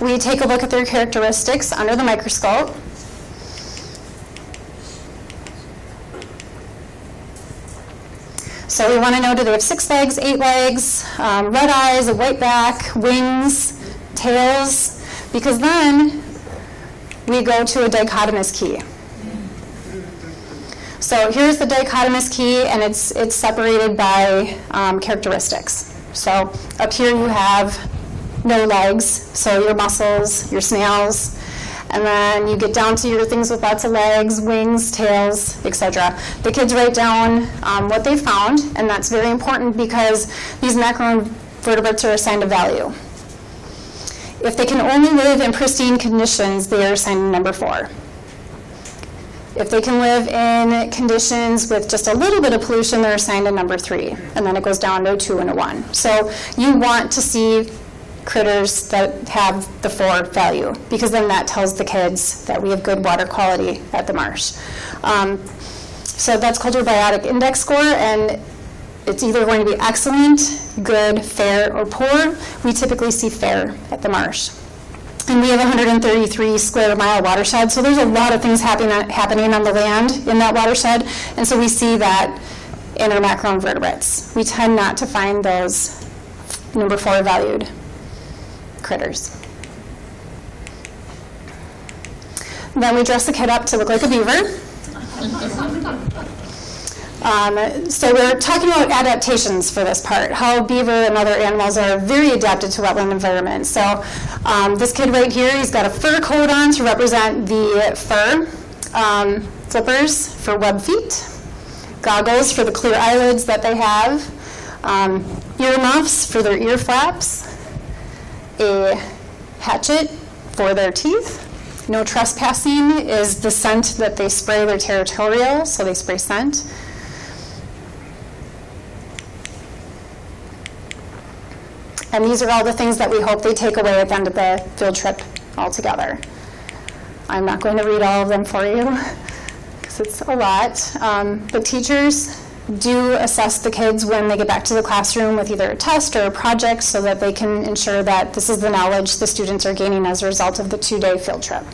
We take a look at their characteristics under the microscope. So we want to know do they have six legs, eight legs, um, red eyes, a white back, wings, tails, because then we go to a dichotomous key. So here's the dichotomous key, and it's, it's separated by um, characteristics. So up here you have no legs, so your mussels, your snails, and then you get down to your things with lots of legs, wings, tails, etc. The kids write down um, what they found, and that's very important because these macroinvertebrates are assigned a value. If they can only live in pristine conditions, they are assigned number four. If they can live in conditions with just a little bit of pollution, they're assigned a number three, and then it goes down to a two and a one. So you want to see critters that have the four value, because then that tells the kids that we have good water quality at the marsh. Um, so that's called your biotic index score, and it's either going to be excellent, good, fair, or poor. We typically see fair at the marsh. And we have 133 square mile watershed, so there's a lot of things happening, happening on the land in that watershed, and so we see that in our macroinvertebrates. We tend not to find those number four valued critters. Then we dress the kid up to look like a beaver. Um, so we're talking about adaptations for this part, how beaver and other animals are very adapted to wetland environments. So um, this kid right here, he's got a fur coat on to represent the fur, um, flippers for web feet, goggles for the clear eyelids that they have, um, ear muffs for their ear flaps, a hatchet for their teeth. No trespassing is the scent that they spray their territorial, so they spray scent. And these are all the things that we hope they take away at the end of the field trip altogether. I'm not going to read all of them for you because it's a lot. Um, but teachers do assess the kids when they get back to the classroom with either a test or a project so that they can ensure that this is the knowledge the students are gaining as a result of the two-day field trip.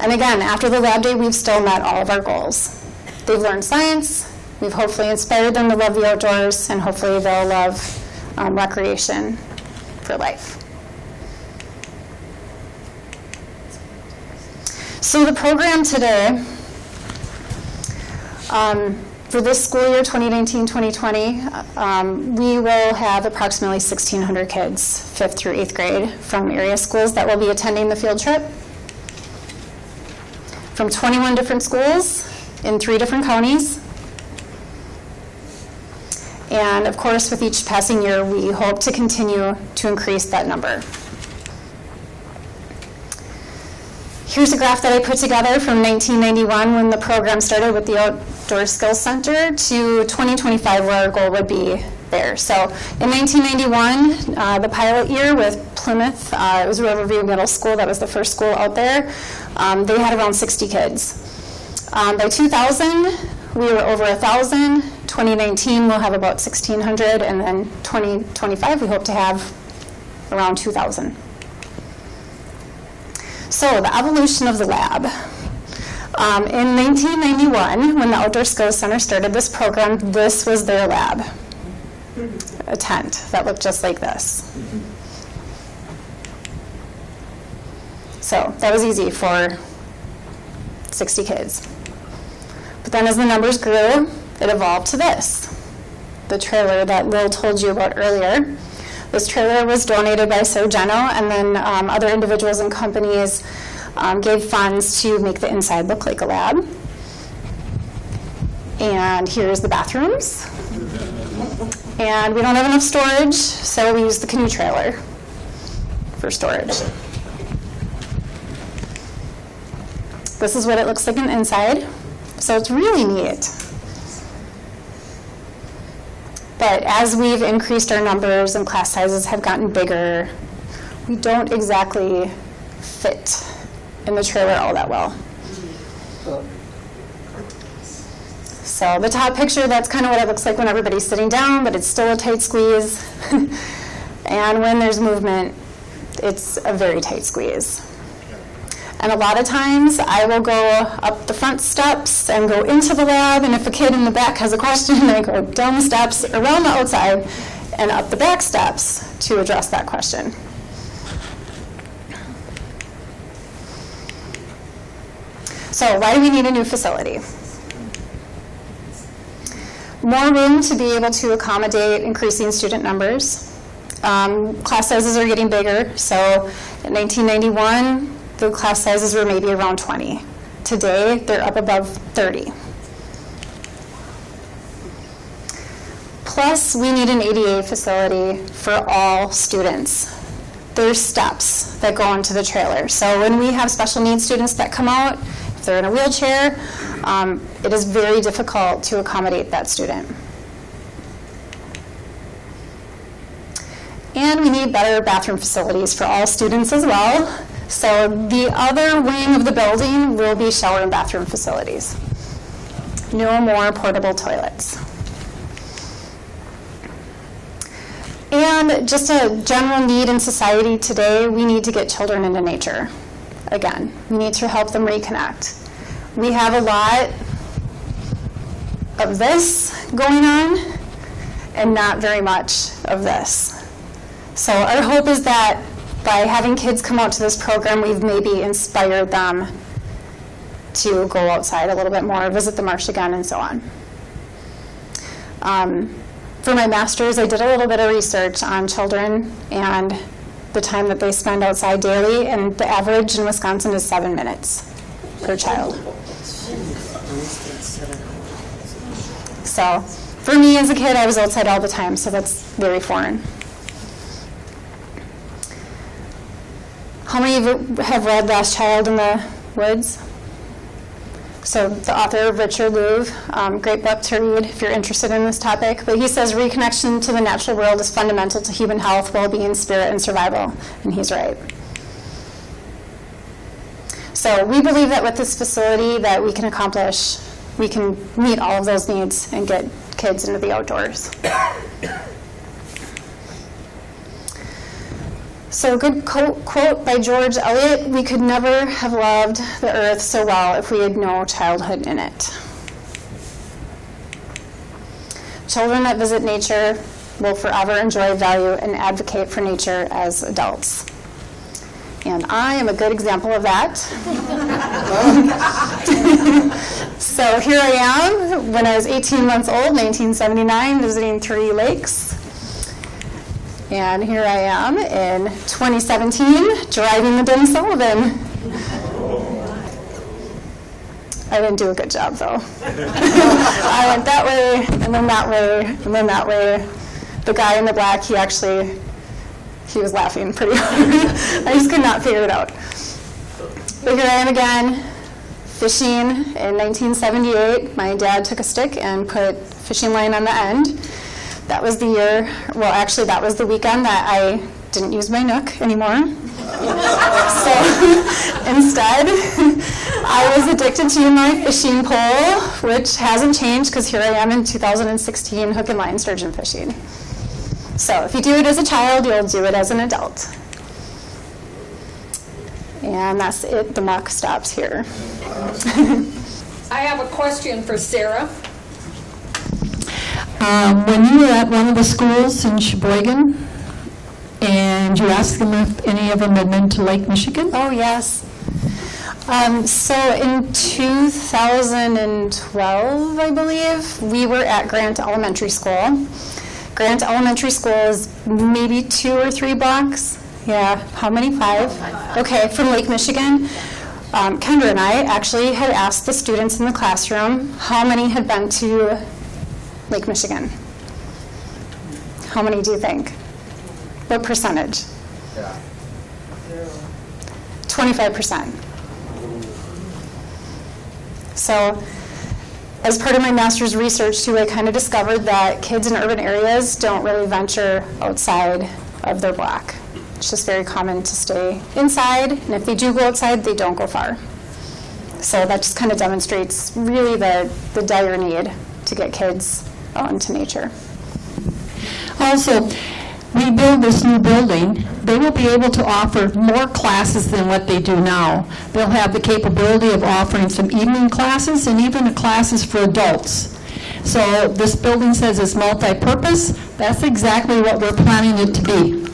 And again, after the lab day, we've still met all of our goals. They've learned science, We've hopefully inspired them to love the outdoors, and hopefully they'll love um, recreation for life. So the program today, um, for this school year, 2019-2020, um, we will have approximately 1,600 kids, fifth through eighth grade, from area schools that will be attending the field trip. From 21 different schools in three different counties. And of course, with each passing year, we hope to continue to increase that number. Here's a graph that I put together from 1991 when the program started with the Outdoor Skills Center to 2025 where our goal would be there. So in 1991, uh, the pilot year with Plymouth, uh, it was Riverview Middle School, that was the first school out there, um, they had around 60 kids. Um, by 2000, we were over 1,000. 2019, we'll have about 1,600, and then 2025, we hope to have around 2,000. So the evolution of the lab. Um, in 1991, when the Outdoor Skills Center started this program, this was their lab, a tent that looked just like this. So that was easy for 60 kids. But then as the numbers grew, it evolved to this, the trailer that Lil told you about earlier. This trailer was donated by Sargento, and then um, other individuals and companies um, gave funds to make the inside look like a lab. And here's the bathrooms. And we don't have enough storage, so we use the canoe trailer for storage. This is what it looks like on the inside. So it's really neat. But as we've increased our numbers and class sizes have gotten bigger, we don't exactly fit in the trailer all that well. So the top picture, that's kind of what it looks like when everybody's sitting down, but it's still a tight squeeze. and when there's movement, it's a very tight squeeze. And a lot of times I will go up the front steps and go into the lab, and if a kid in the back has a question, I go down the steps, around the outside, and up the back steps to address that question. So why do we need a new facility? More room to be able to accommodate increasing student numbers. Um, class sizes are getting bigger, so in 1991, the class sizes were maybe around 20. Today, they're up above 30. Plus, we need an ADA facility for all students. There's steps that go onto the trailer. So when we have special needs students that come out, if they're in a wheelchair, um, it is very difficult to accommodate that student. And we need better bathroom facilities for all students as well. So the other wing of the building will be shower and bathroom facilities. No more portable toilets. And just a general need in society today, we need to get children into nature. Again, we need to help them reconnect. We have a lot of this going on and not very much of this. So our hope is that by having kids come out to this program, we've maybe inspired them to go outside a little bit more, visit the marsh again, and so on. Um, for my master's, I did a little bit of research on children and the time that they spend outside daily, and the average in Wisconsin is seven minutes per child. So, for me as a kid, I was outside all the time, so that's very foreign. How many of you have read Last Child in the Woods? So the author, Richard Louv, um, great book to read if you're interested in this topic. But he says reconnection to the natural world is fundamental to human health, well-being, spirit, and survival. And he's right. So we believe that with this facility that we can accomplish, we can meet all of those needs and get kids into the outdoors. So, a good quote by George Eliot We could never have loved the earth so well if we had no childhood in it. Children that visit nature will forever enjoy, value, and advocate for nature as adults. And I am a good example of that. so here I am when I was 18 months old, 1979, visiting three lakes and here I am in 2017 driving the Ben Sullivan. I didn't do a good job though. I went that way and then that way and then that way. The guy in the black, he actually, he was laughing pretty hard. I just could not figure it out. But here I am again, fishing in 1978. My dad took a stick and put fishing line on the end. That was the year, well, actually, that was the weekend that I didn't use my Nook anymore. so instead, I was addicted to my fishing pole, which hasn't changed because here I am in 2016 hook and line sturgeon fishing. So if you do it as a child, you'll do it as an adult. And that's it, the mock stops here. I have a question for Sarah. Um, When you were at one of the schools in Sheboygan, and you asked them if any of them had been to Lake Michigan? Oh, yes. Um, so in 2012, I believe, we were at Grant Elementary School. Grant Elementary School is maybe two or three blocks. Yeah, how many? Five? Okay, from Lake Michigan. Um, Kendra and I actually had asked the students in the classroom how many had been to Lake Michigan. How many do you think? What percentage? Yeah. 25%. So, as part of my master's research too, I kind of discovered that kids in urban areas don't really venture outside of their block. It's just very common to stay inside, and if they do go outside, they don't go far. So that just kind of demonstrates really the, the dire need to get kids out into nature. Also, we build this new building, they will be able to offer more classes than what they do now. They'll have the capability of offering some evening classes and even the classes for adults. So this building says it's multi-purpose. That's exactly what we're planning it to be.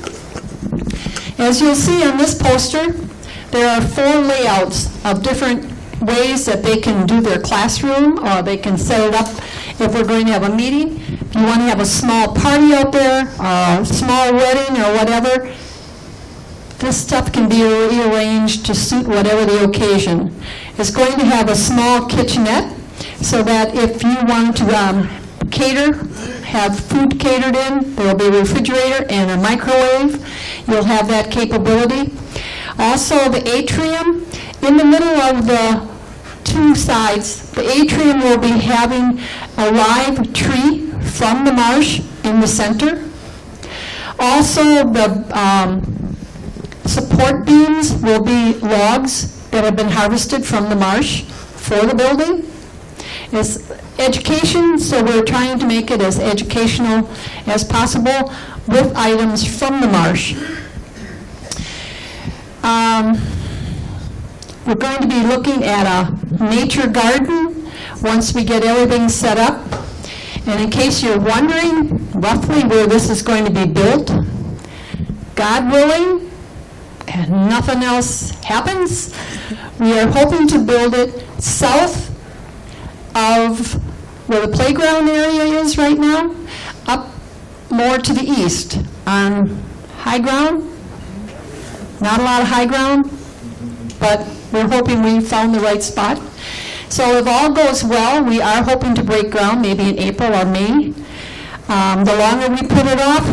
As you'll see on this poster, there are four layouts of different ways that they can do their classroom, or they can set it up if we're going to have a meeting. If you want to have a small party out there, a small wedding, or whatever, this stuff can be rearranged to suit whatever the occasion. It's going to have a small kitchenette, so that if you want to um, cater, have food catered in, there will be a refrigerator and a microwave. You'll have that capability. Also, the atrium, in the middle of the two sides, the atrium will be having a live tree from the marsh in the center. Also, the um, support beams will be logs that have been harvested from the marsh for the building. It's education, so we're trying to make it as educational as possible with items from the marsh. Um, we're going to be looking at a nature garden once we get everything set up. And in case you're wondering roughly where this is going to be built, God willing, and nothing else happens, we are hoping to build it south of where the playground area is right now, up more to the east on high ground. Not a lot of high ground, but we're hoping we found the right spot. So if all goes well, we are hoping to break ground maybe in April or May. Um, The longer we put it off,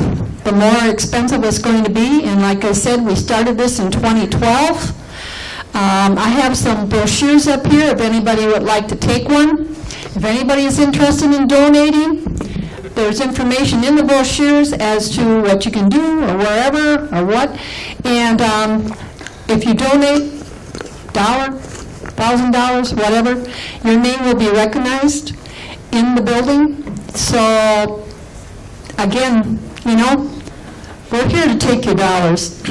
the more expensive it's going to be, and like I said, we started this in 2012. Um, I have some brochures up here if anybody would like to take one. If anybody is interested in donating, there's information in the brochures as to what you can do, or wherever, or what. And um, if you donate, dollar, thousand dollars, whatever, your name will be recognized in the building. So, again, you know, we're here to take your dollars.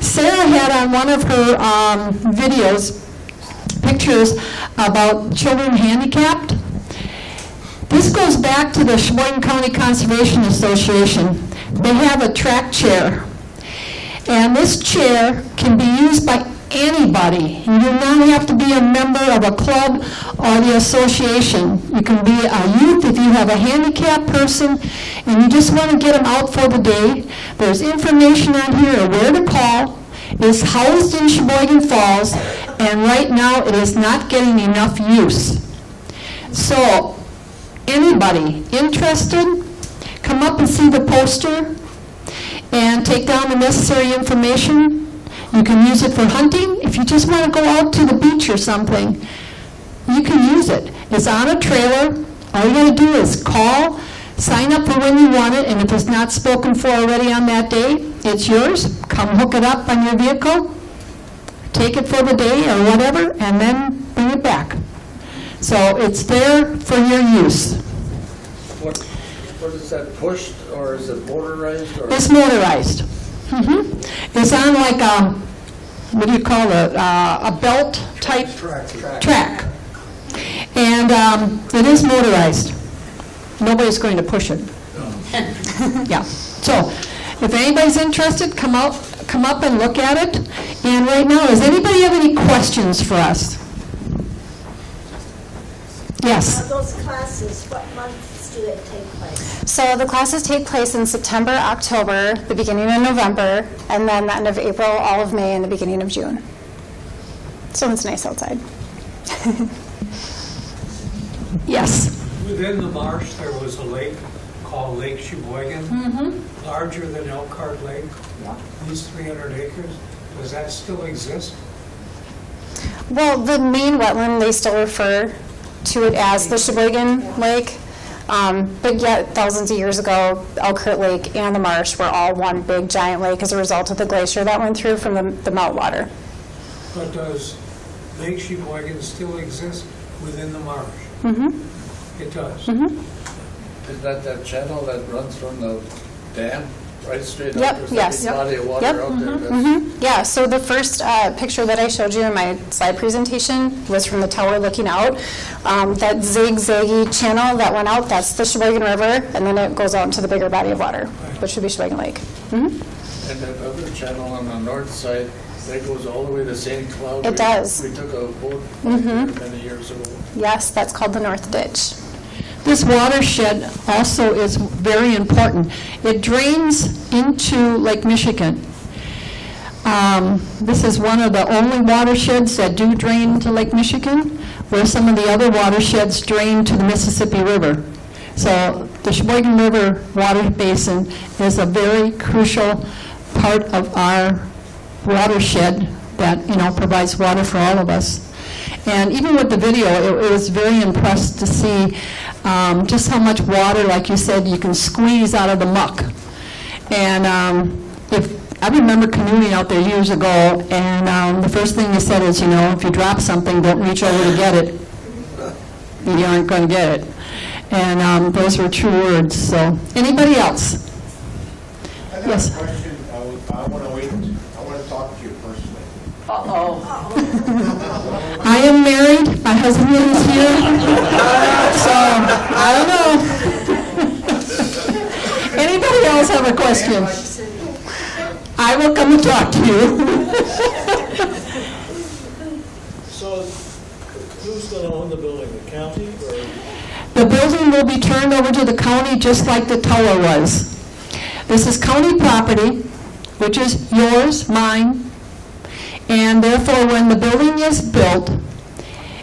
Sarah had on one of her um, videos pictures about children handicapped. This goes back to the Sheboygan County Conservation Association. They have a track chair. And this chair can be used by anybody. You do not have to be a member of a club or the association. You can be a youth if you have a handicapped person and you just want to get them out for the day. There's information on here where to call. It's housed in Sheboygan Falls and right now it is not getting enough use. So anybody interested, come up and see the poster and take down the necessary information. You can use it for hunting. If you just want to go out to the beach or something, you can use it. It's on a trailer. All you gotta do is call, sign up for when you want it, and if it's not spoken for already on that day, it's yours. Come hook it up on your vehicle, take it for the day or whatever, and then bring it back. So it's there for your use. What, what is that, pushed or is it motorized or? It's motorized. Mhm. It's on like a, what do you call it, Uh, a belt type track. And um, it is motorized. Nobody's going to push it. Yeah. So if anybody's interested, come out, come up and look at it. And right now, does anybody have any questions for us? Yes? Those classes, what months do they take place? So the classes take place in September, October, the beginning of November, and then the end of April, all of May, and the beginning of June. So it's nice outside. Yes. Within the marsh, there was a lake called Lake Sheboygan, mm-hmm. larger than Elkhart Lake, at least 300 acres. Does that still exist? Well, the main wetland, they still refer to it as the Sheboygan Lake, um, but yet thousands of years ago, Elkhart Lake and the marsh were all one big giant lake as a result of the glacier that went through from the the meltwater. But does Lake Sheboygan still exist within the marsh? Mm-hmm. It does? Is that that channel that runs from the dam right straight up? Yep, a yes. big body of Yep, water out there. That's- Mhm, Yeah, so the first uh, picture that I showed you in my slide presentation was from the tower looking out. Um, That zigzaggy channel that went out, that's the Sheboygan River, and then it goes out into the bigger body of water, which would be Sheboygan Lake. And that other channel on the north side, that goes all the way to St. Cloud. It We- does. We took a boat there many years ago. Yes, that's called the North Ditch. This watershed also is very important. It drains into Lake Michigan. Um, This is one of the only watersheds that do drain to Lake Michigan, where some of the other watersheds drain to the Mississippi River. So the Sheboygan River water basin is a very crucial part of our watershed that, you know, provides water for all of us. And even with the video, it it was very impressed to see um, just how much water, like you said, you can squeeze out of the muck. And um, if, I remember canoeing out there years ago, and um, the first thing you said is, you know, if you drop something, don't reach over to get it. You aren't going to get it. And um, those were true words, so. Anybody else? Yes. a question, I would- I want to wait, I want to talk to you personally. I am married, my husband is here, so, I don't know. Anybody else have a question? I will come and talk to you. So who's going to own the building, the county or? The building will be turned over to the county just like the tower was. This is county property, which is yours, mine, and therefore, when the building is built,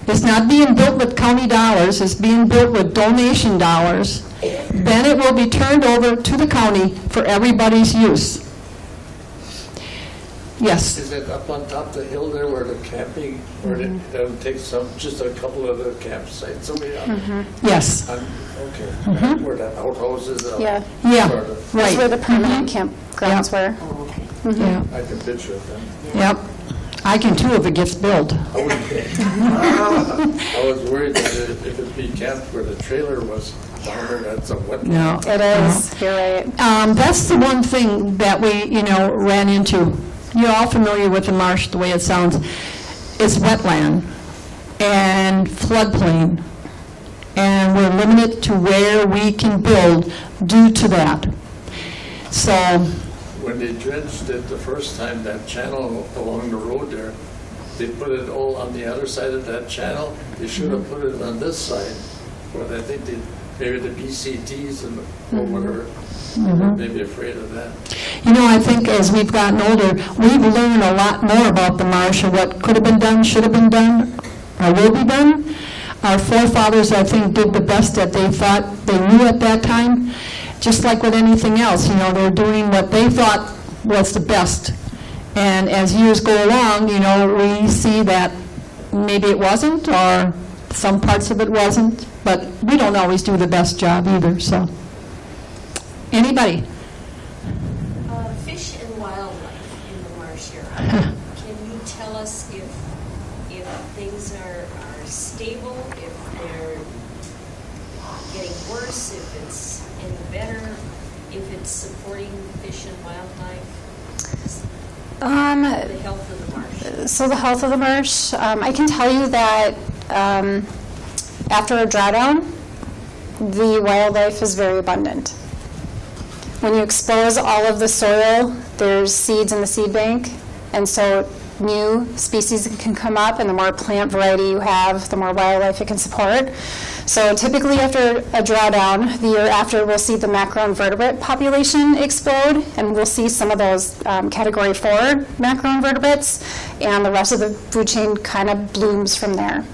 it's not being built with county dollars, it's being built with donation dollars, then it will be turned over to the county for everybody's use. Yes, Is it up on top of the hill there where the camping, where it Mm-hmm. um, takes some, just a couple of the campsites away on? Mm-hmm. yes, on- Okay, where the outhouses is? uh, Yeah. yeah, sort of. That's where the permanent campgrounds were. Okay. yeah, I can picture it then. yep. I can too if it gets built. I was worried that it- if it be camped where the trailer was down there, that's a wet. No. It is, you're right. Um, That's the one thing that we, you know, ran into. You're all familiar with the marsh, the way it sounds. It's wetland and floodplain, and we're limited to where we can build due to that. So, When they dredged it the first time, that channel along the road there, they put it all on the other side of that channel. They should have put it on this side, but I think they, maybe the BCTs and, or mm-hmm. whatever, mm-hmm. maybe afraid of that. you know, I think as we've gotten older, we've learned a lot more about the marsh and what could have been done, should have been done, or will be done. Our forefathers, I think, did the best that they thought they knew at that time. Just like with anything else, you know, they're doing what they thought was the best. And as years go along, you know, we see that maybe it wasn't, or some parts of it wasn't, but we don't always do the best job either, so. Anybody? Uh, Fish and wildlife in the marsh area. Can you tell us if, if things are, are stable, if they're getting worse, if it's any better, if it's supporting fish and wildlife, Um? So the health of the marsh, um, I can tell you that um, after a drawdown, the wildlife is very abundant. When you expose all of the soil, there's seeds in the seed bank, and so new species can come up, and the more plant variety you have, the more wildlife it can support. So typically after a drawdown, the year after, we'll see the macroinvertebrate population explode, and we'll see some of those um, category four macroinvertebrates, and the rest of the food chain kind of blooms from there.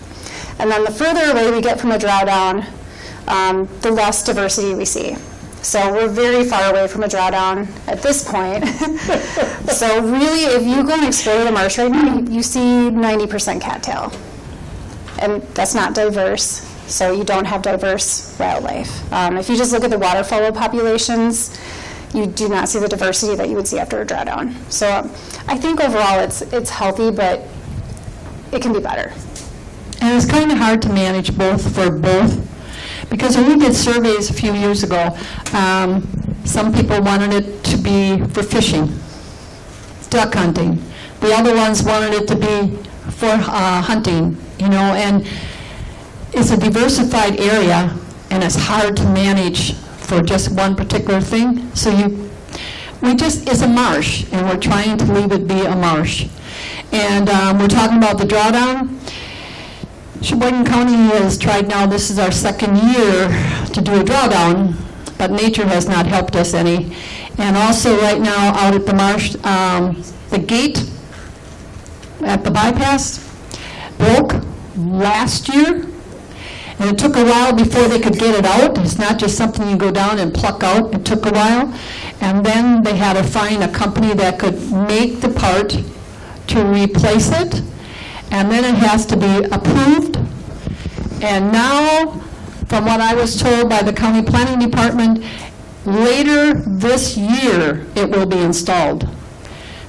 And then the further away we get from a drawdown, um, the less diversity we see. So we're very far away from a drawdown at this point. so really, if you go and explore the marsh right now, you- you see 90% cattail. And that's not diverse, so you don't have diverse wildlife. Um, if you just look at the waterfowl populations, you do not see the diversity that you would see after a drawdown. So um, I think overall it's, it's healthy, but it can be better. And it's kind of hard to manage both for both, because when we did surveys a few years ago, um, some people wanted it to be for fishing, duck hunting. The other ones wanted it to be for uh, hunting, you know, and it's a diversified area, and it's hard to manage for just one particular thing. So you, we just, it's a marsh, and we're trying to leave it be a marsh. And um, we're talking about the drawdown. Sheboygan County has tried now, this is our second year to do a drawdown, but nature has not helped us any. And also, right now, out at the marsh, um, the gate at the bypass broke last year, and it took a while before they could get it out. It's not just something you go down and pluck out, it took a while. And then they had to find a company that could make the part to replace it, and then it has to be approved. And now, from what I was told by the county planning department, later this year, it will be installed.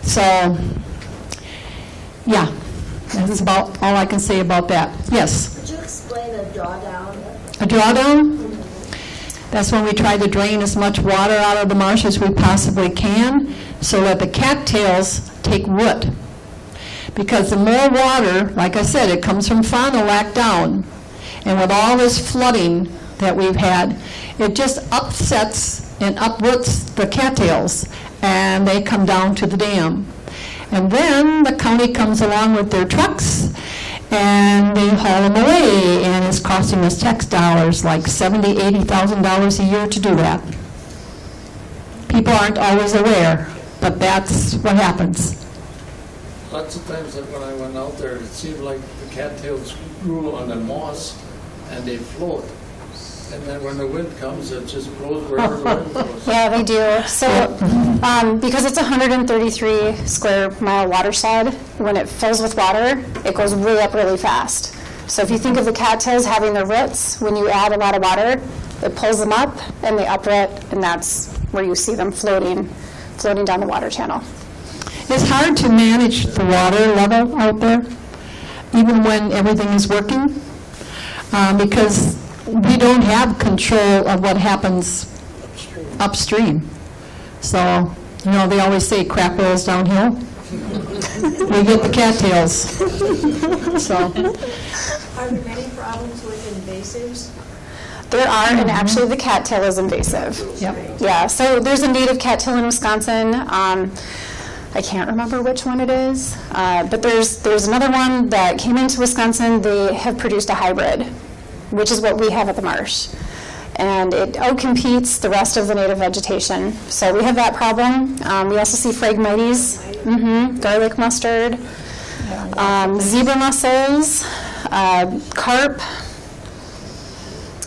So, yeah, that's about all I can say about that. Yes? Could you explain a drawdown? A drawdown? That's when we try to drain as much water out of the marsh as we possibly can, so that the cattails take root. Because the more water, like I said, it comes from Fond du Lac down, and with all this flooding that we've had, it just upsets and uproots the cattails, and they come down to the dam. And then the county comes along with their trucks, and they haul them away, and it's costing us tax dollars, like seventy, eighty thousand dollars a year to do that. People aren't always aware, but that's what happens. Lots of times that when I went out there, it seemed like the cattails grew on the moss and they float. And then when the wind comes, it just blows wherever the wind goes. Yeah, they do. So, um, because it's 133 square mile watershed, when it fills with water, it goes way up really fast. So if you think of the cattails having their roots, when you add a lot of water, it pulls them up and they uproot, and that's where you see them floating, floating down the water channel. It's hard to manage the water level out there, even when everything is working, uh, because we don't have control of what happens upstream. So, you know, they always say crap rolls downhill. We get the cattails. So, Are there many problems with invasives? There are, and actually the cattail is invasive. yep. Yeah, so there's a native cattail in Wisconsin. Um, I can't remember which one it is, uh, but there's there's another one that came into Wisconsin. They have produced a hybrid, which is what we have at the marsh, and it outcompetes the rest of the native vegetation. So we have that problem. Um, we also see phragmites, hmm garlic mustard, um, zebra mussels, uh, carp,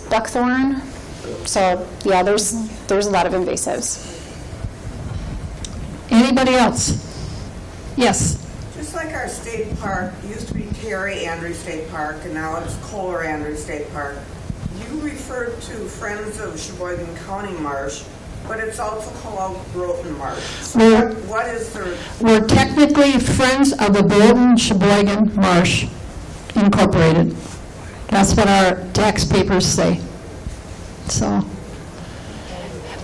buckthorn. So yeah, there's there's a lot of invasives. Anybody else? Yes. Just like our state park, used to be Terry Andrae State Park, and now it's Kohler Andrae State Park. You referred to Friends of Sheboygan County Marsh, but it's also called Broughton Marsh. So Well- what- what is the, We're technically Friends of the Broughton Sheboygan Marsh Incorporated. That's what our tax papers say. So.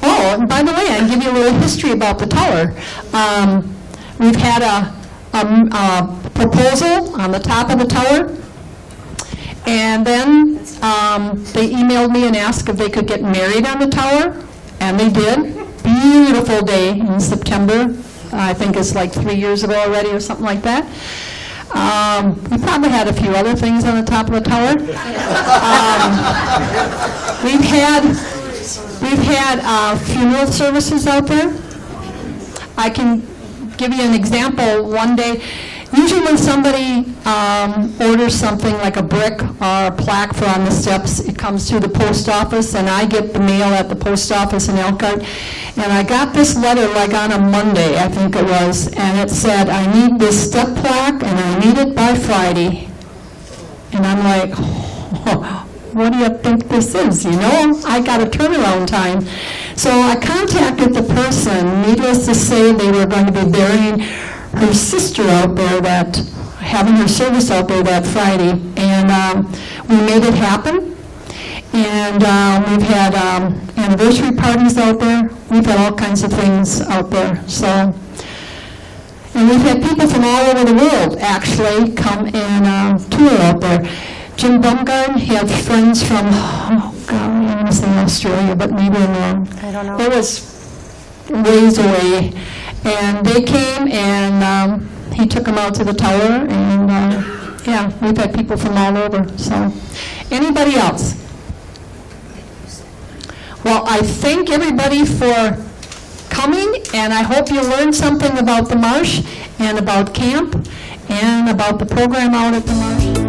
Oh, and by the way, I can give you a little history about the tower. Um, We've had a, a- a proposal on the top of the tower, and then um, they emailed me and asked if they could get married on the tower, and they did. Beautiful day in September, I think it's like three years ago already or something like that. Um, We probably had a few other things on the top of the tower. Um, We've had, we've had uh, funeral services out there. I can give you an example. One day, usually when somebody um, orders something like a brick or a plaque for on the steps, it comes through the post office, and I get the mail at the post office in Elkhart. And I got this letter like on a Monday, I think it was, and it said, "I need this step plaque, and I need it by Friday." And I'm like, what do you think this is, you know? I got a turnaround time. So I contacted the person, needless to say, they were going to be burying her sister out there that, having her service out there that Friday. And um, we made it happen. And um, we've had um, anniversary parties out there. We've had all kinds of things out there, so. And we've had people from all over the world actually come and um, tour out there. Jim Bumgarn, he had friends from, oh God, I to say Australia, but maybe I'm wrong. I don't know. It was ways away. And they came and um, he took them out to the tower and, uh, yeah, we've had people from all over, so. Anybody else? Well, I thank everybody for coming, and I hope you learned something about the marsh, and about camp, and about the program out at the marsh.